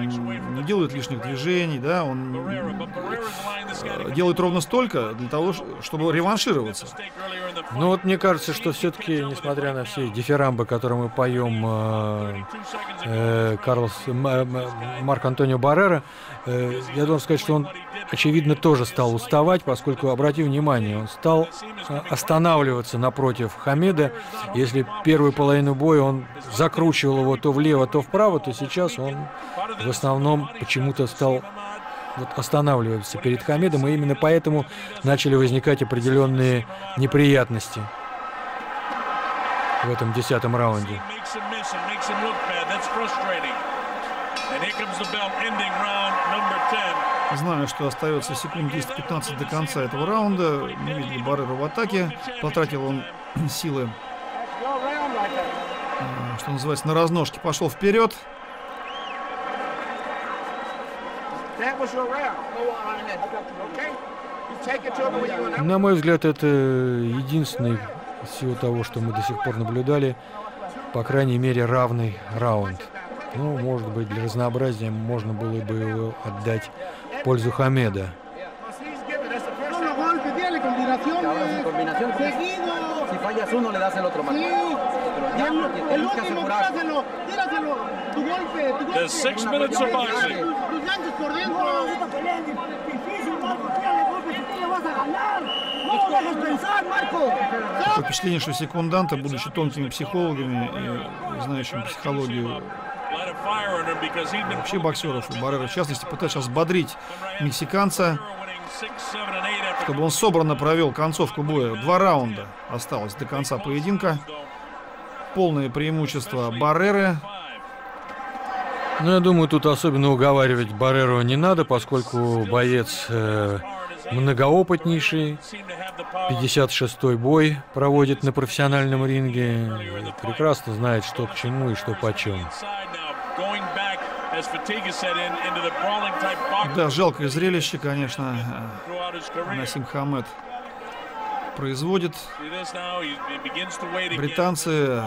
не делает лишних движений, да, он э, делает ровно столько для того, чтобы реваншироваться. Ну вот мне кажется, что все-таки, несмотря на все дифирамбы, которые мы поем э, э, Карлос М- М- Марк Антонио Баррера, э, я должен сказать, что он, очевидно, тоже стал уставать, поскольку, обрати внимание, он стал э, останавливаться напротив Хамеда. Если первую половину боя он закручивал его то влево, то вправо, то сейчас он в основном почему-то стал вот останавливаться перед Хамедом, и именно поэтому начали возникать определенные неприятности в этом десятом раунде. makes him miss and makes him look bad. That's frustrating. And here comes the bell, ending round number 10. Знаю, что остается секунд 10-15 до конца этого раунда. Мы видели Барреру в атаке. Потратил он силы, что называется, на разножке. Пошел вперед. На мой взгляд, это единственный из всего того, что мы до сих пор наблюдали, по крайней мере, равный раунд. Ну, может быть, для разнообразия можно было бы его отдать в пользу Хамеда. Sí. El, último, tíraselo, tíraselo. Tu six minutes of boxing. Впечатление, что секунданты, будучи тонкими психологами и знающими психологию вообще боксеров и Баррера в частности, пытаются взбодрить мексиканца, чтобы он собранно провел концовку боя. Два раунда осталось до конца поединка. Полное преимущество Барреры. Ну, я думаю, тут особенно уговаривать Барреру не надо, поскольку боец э, многоопытнейший, seem to have the power. 56-й бой проводит на профессиональном ринге, прекрасно знает, что к чему и что почем. Да, жалкое зрелище, конечно, career. Насим Хамед производит. Британцы,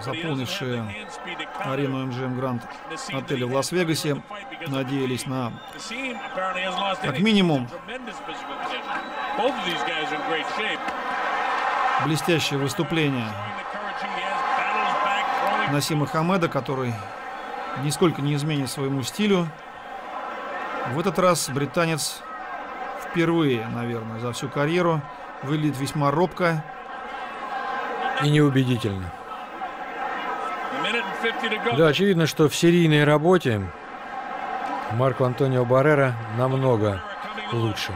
заполнившие арену МГМ Гранд отеля в Лас-Вегасе, надеялись на как минимум блестящее выступление. Насима Хамеда, который нисколько не изменит своему стилю. В этот раз британец впервые, наверное, за всю карьеру выглядит весьма робко. И неубедительно. A minute and 50 to go. Да, очевидно, что в серийной работе Марко Антонио Баррера намного лучше.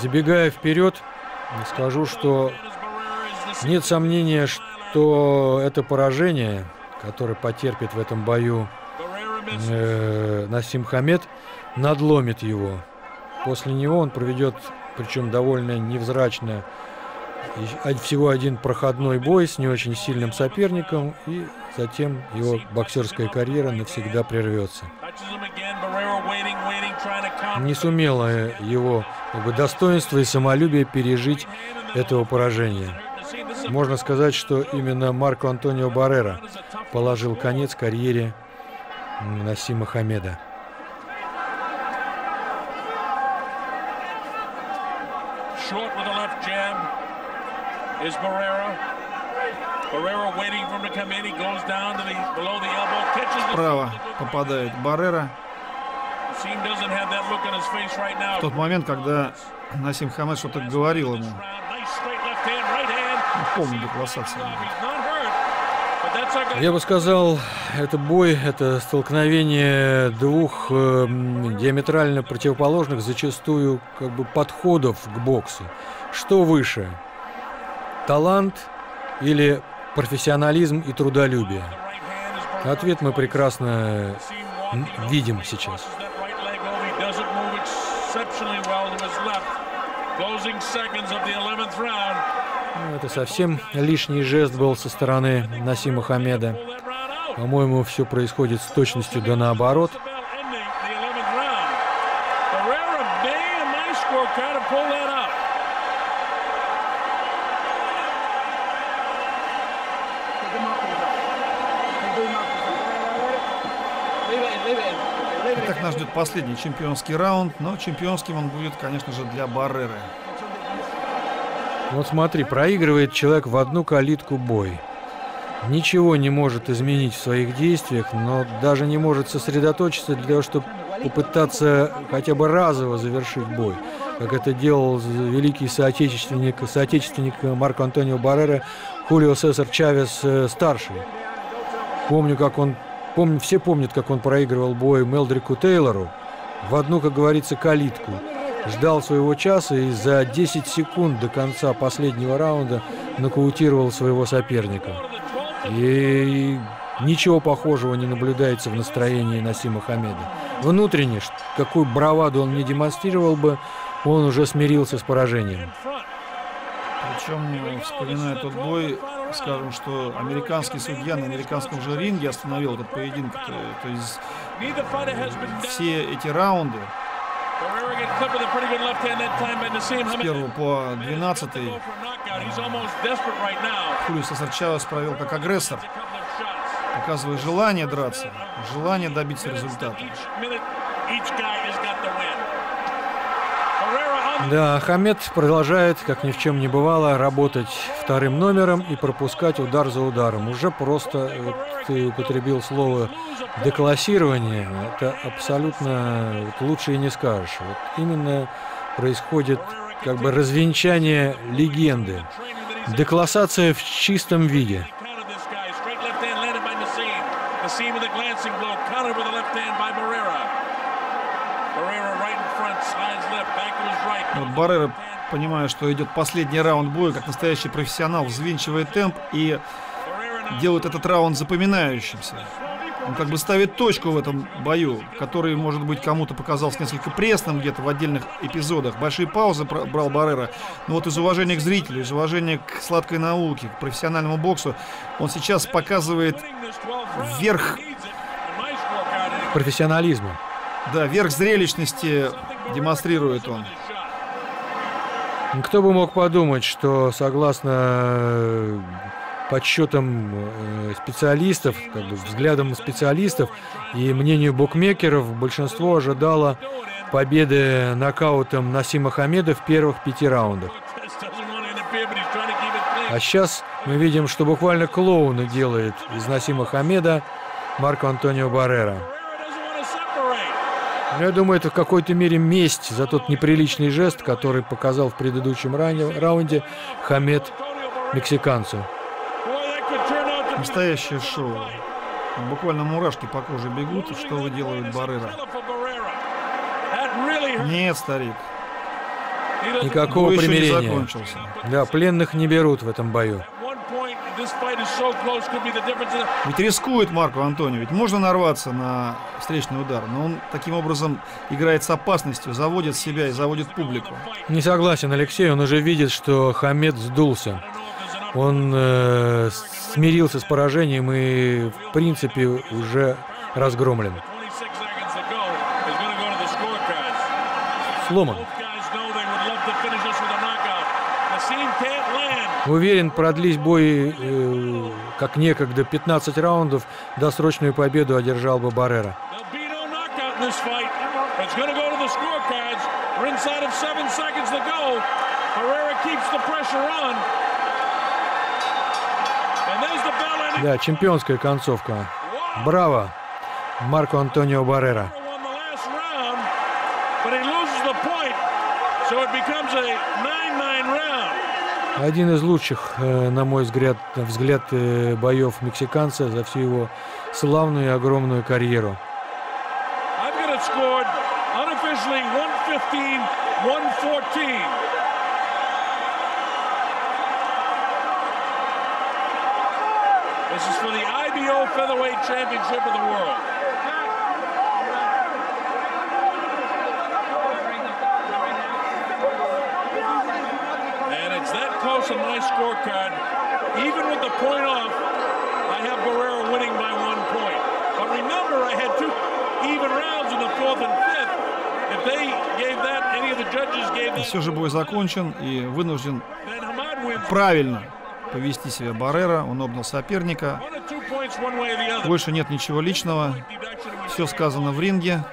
Забегая вперед, скажу, что нет сомнения, что это поражение, которое потерпит в этом бою э, Насим Хамед, надломит его. После него он проведет, причем довольно невзрачно, всего один проходной бой с не очень сильным соперником, и затем его боксерская карьера навсегда прервется. Не сумело его как бы, достоинство и самолюбие пережить этого поражения. Можно сказать, что именно Марко Антонио Баррера положил конец карьере Насима Хамеда. short with a left jab. Is Barrera. Barrera waiting for him to come in. He goes down to the below the elbow, catches the Справа попадает Баррера. Seam doesn't have that look on his face right now. В тот момент, когда Насим Хамед что-то говорил ему. Right hand. Помню деклассацию. Я бы сказал, это бой, это столкновение двух эм, диаметрально противоположных зачастую как бы подходов к боксу. Что выше? Талант или профессионализм и трудолюбие? Ответ мы прекрасно видим сейчас. Crosses that right leg over. He doesn't move exceptionally well to his left. Closing seconds of the 11th round. Ну, Это совсем лишний жест был со стороны Насима Хамеда. По-моему, все происходит с точностью да наоборот. The bell ending the 11th round. Barrera may, in my scorecard, have pulled that out. Take him out, please. Take him out, please. Leave it, leave it, leave it. Итак, нас ждет последний чемпионский раунд, но чемпионским он будет, конечно же, для Барреры. Вот смотри, проигрывает человек в одну калитку бой. Ничего не может изменить в своих действиях, но даже не может сосредоточиться для того, чтобы попытаться хотя бы разово завершить бой, как это делал великий соотечественник, соотечественник Марко Антонио Баррера Хулио Сесар Чавес э, старший. Помню, как он, помню, все помнят, как он проигрывал бой Мелдрику Тейлору в одну, как говорится, калитку. Ждал своего часа и за 10 секунд до конца последнего раунда нокаутировал своего соперника. И ничего похожего не наблюдается в настроении Насима Хамеда. Внутренне, какую браваду он не демонстрировал бы, он уже смирился с поражением. Причем, вспоминая тот бой, скажем, что американский судья на американском же ринге остановил этот поединок. То, то есть все эти раунды с. 1 по 12 Go for a knockout. He's almost desperate right now. Хулио Сесар Чавес провел как агрессор, показывая желание драться, желание добиться результата. Да, Хамед продолжает, как ни в чем не бывало, работать вторым номером и пропускать удар за ударом. Уже просто, вот ты употребил слово деклассирование, это абсолютно вот, лучше и не скажешь. Вот именно происходит как бы развенчание легенды. Деклассация в чистом виде. Barrera. Вот Баррера, понимая, что идет последний раунд боя, как настоящий профессионал, взвинчивает темп и делает этот раунд запоминающимся. Он как бы ставит точку в этом бою, который, может быть, кому-то показался несколько пресным где-то в отдельных эпизодах. Большие паузы бра- брал Баррера. Но вот из уважения к зрителю, из уважения к сладкой науке, к профессиональному боксу, он сейчас показывает winning this 12th round. вверх, Needs it. And my scorecard is Профессионализма. да, верх зрелищности демонстрирует он. Кто бы мог подумать, что согласно э, подсчетам э, специалистов, как бы взглядам специалистов и мнению букмекеров, большинство ожидало победы нокаутом Насима Хамеда в первых пяти раундах. А сейчас мы видим, что буквально клоуны делает из Насима Хамеда Марко Антонио Баррера. Я думаю, это в какой-то мере месть за тот неприличный жест, который показал в предыдущем раунде Хамед мексиканцу. Настоящее шоу. Буквально мурашки по коже бегут, что вы делают Баррера. Нет, старик. Никакого Бой примирения. Да, пленных не берут в этом бою. Ведь рискует Марко Антонио, ведь можно нарваться на встречный удар, но он таким образом играет с опасностью, заводит себя и заводит публику. Не согласен, Алексей, он уже видит, что Хамед сдулся. Он э, смирился с поражением и, в принципе, уже разгромлен. Сломан. Уверен, продлись бой, э, как некогда, 15 раундов, досрочную победу одержал бы Баррера. Да, чемпионская концовка. Браво, Марко Антонио Баррера. So it becomes a 9-9 round. Один из лучших, э, на мой взгляд, взгляд э, боев мексиканца за всю его славную и огромную карьеру. This is for the IBO Featherweight Championship of the World. Close on my scorecard. Even with the point off, I have Barrera winning by one point. But remember, I had two even rounds in the fourth and fifth. If they gave that, any of the judges gave that... Все же бой закончен и вынужден правильно повести себя Баррера. Он обнял соперника. Больше нет ничего личного. Все сказано в ринге.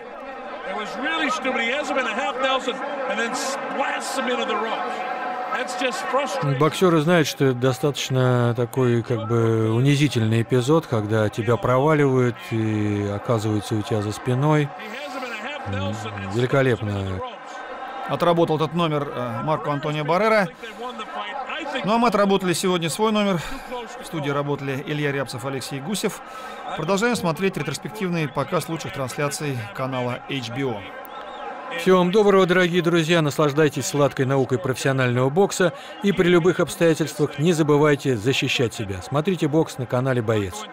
Боксеры знают, что это достаточно такой как бы унизительный эпизод, когда тебя проваливают и оказываются у тебя за спиной. Великолепно. Отработал этот номер э, Марко Антонио Баррера. Ну а мы отработали сегодня свой номер. В студии работали Илья Рябцев, Алексей Гусев. Продолжаем смотреть ретроспективный показ лучших трансляций канала HBO. Всего вам доброго, дорогие друзья. Наслаждайтесь сладкой наукой профессионального бокса и при любых обстоятельствах не забывайте защищать себя. Смотрите бокс на канале «Боец».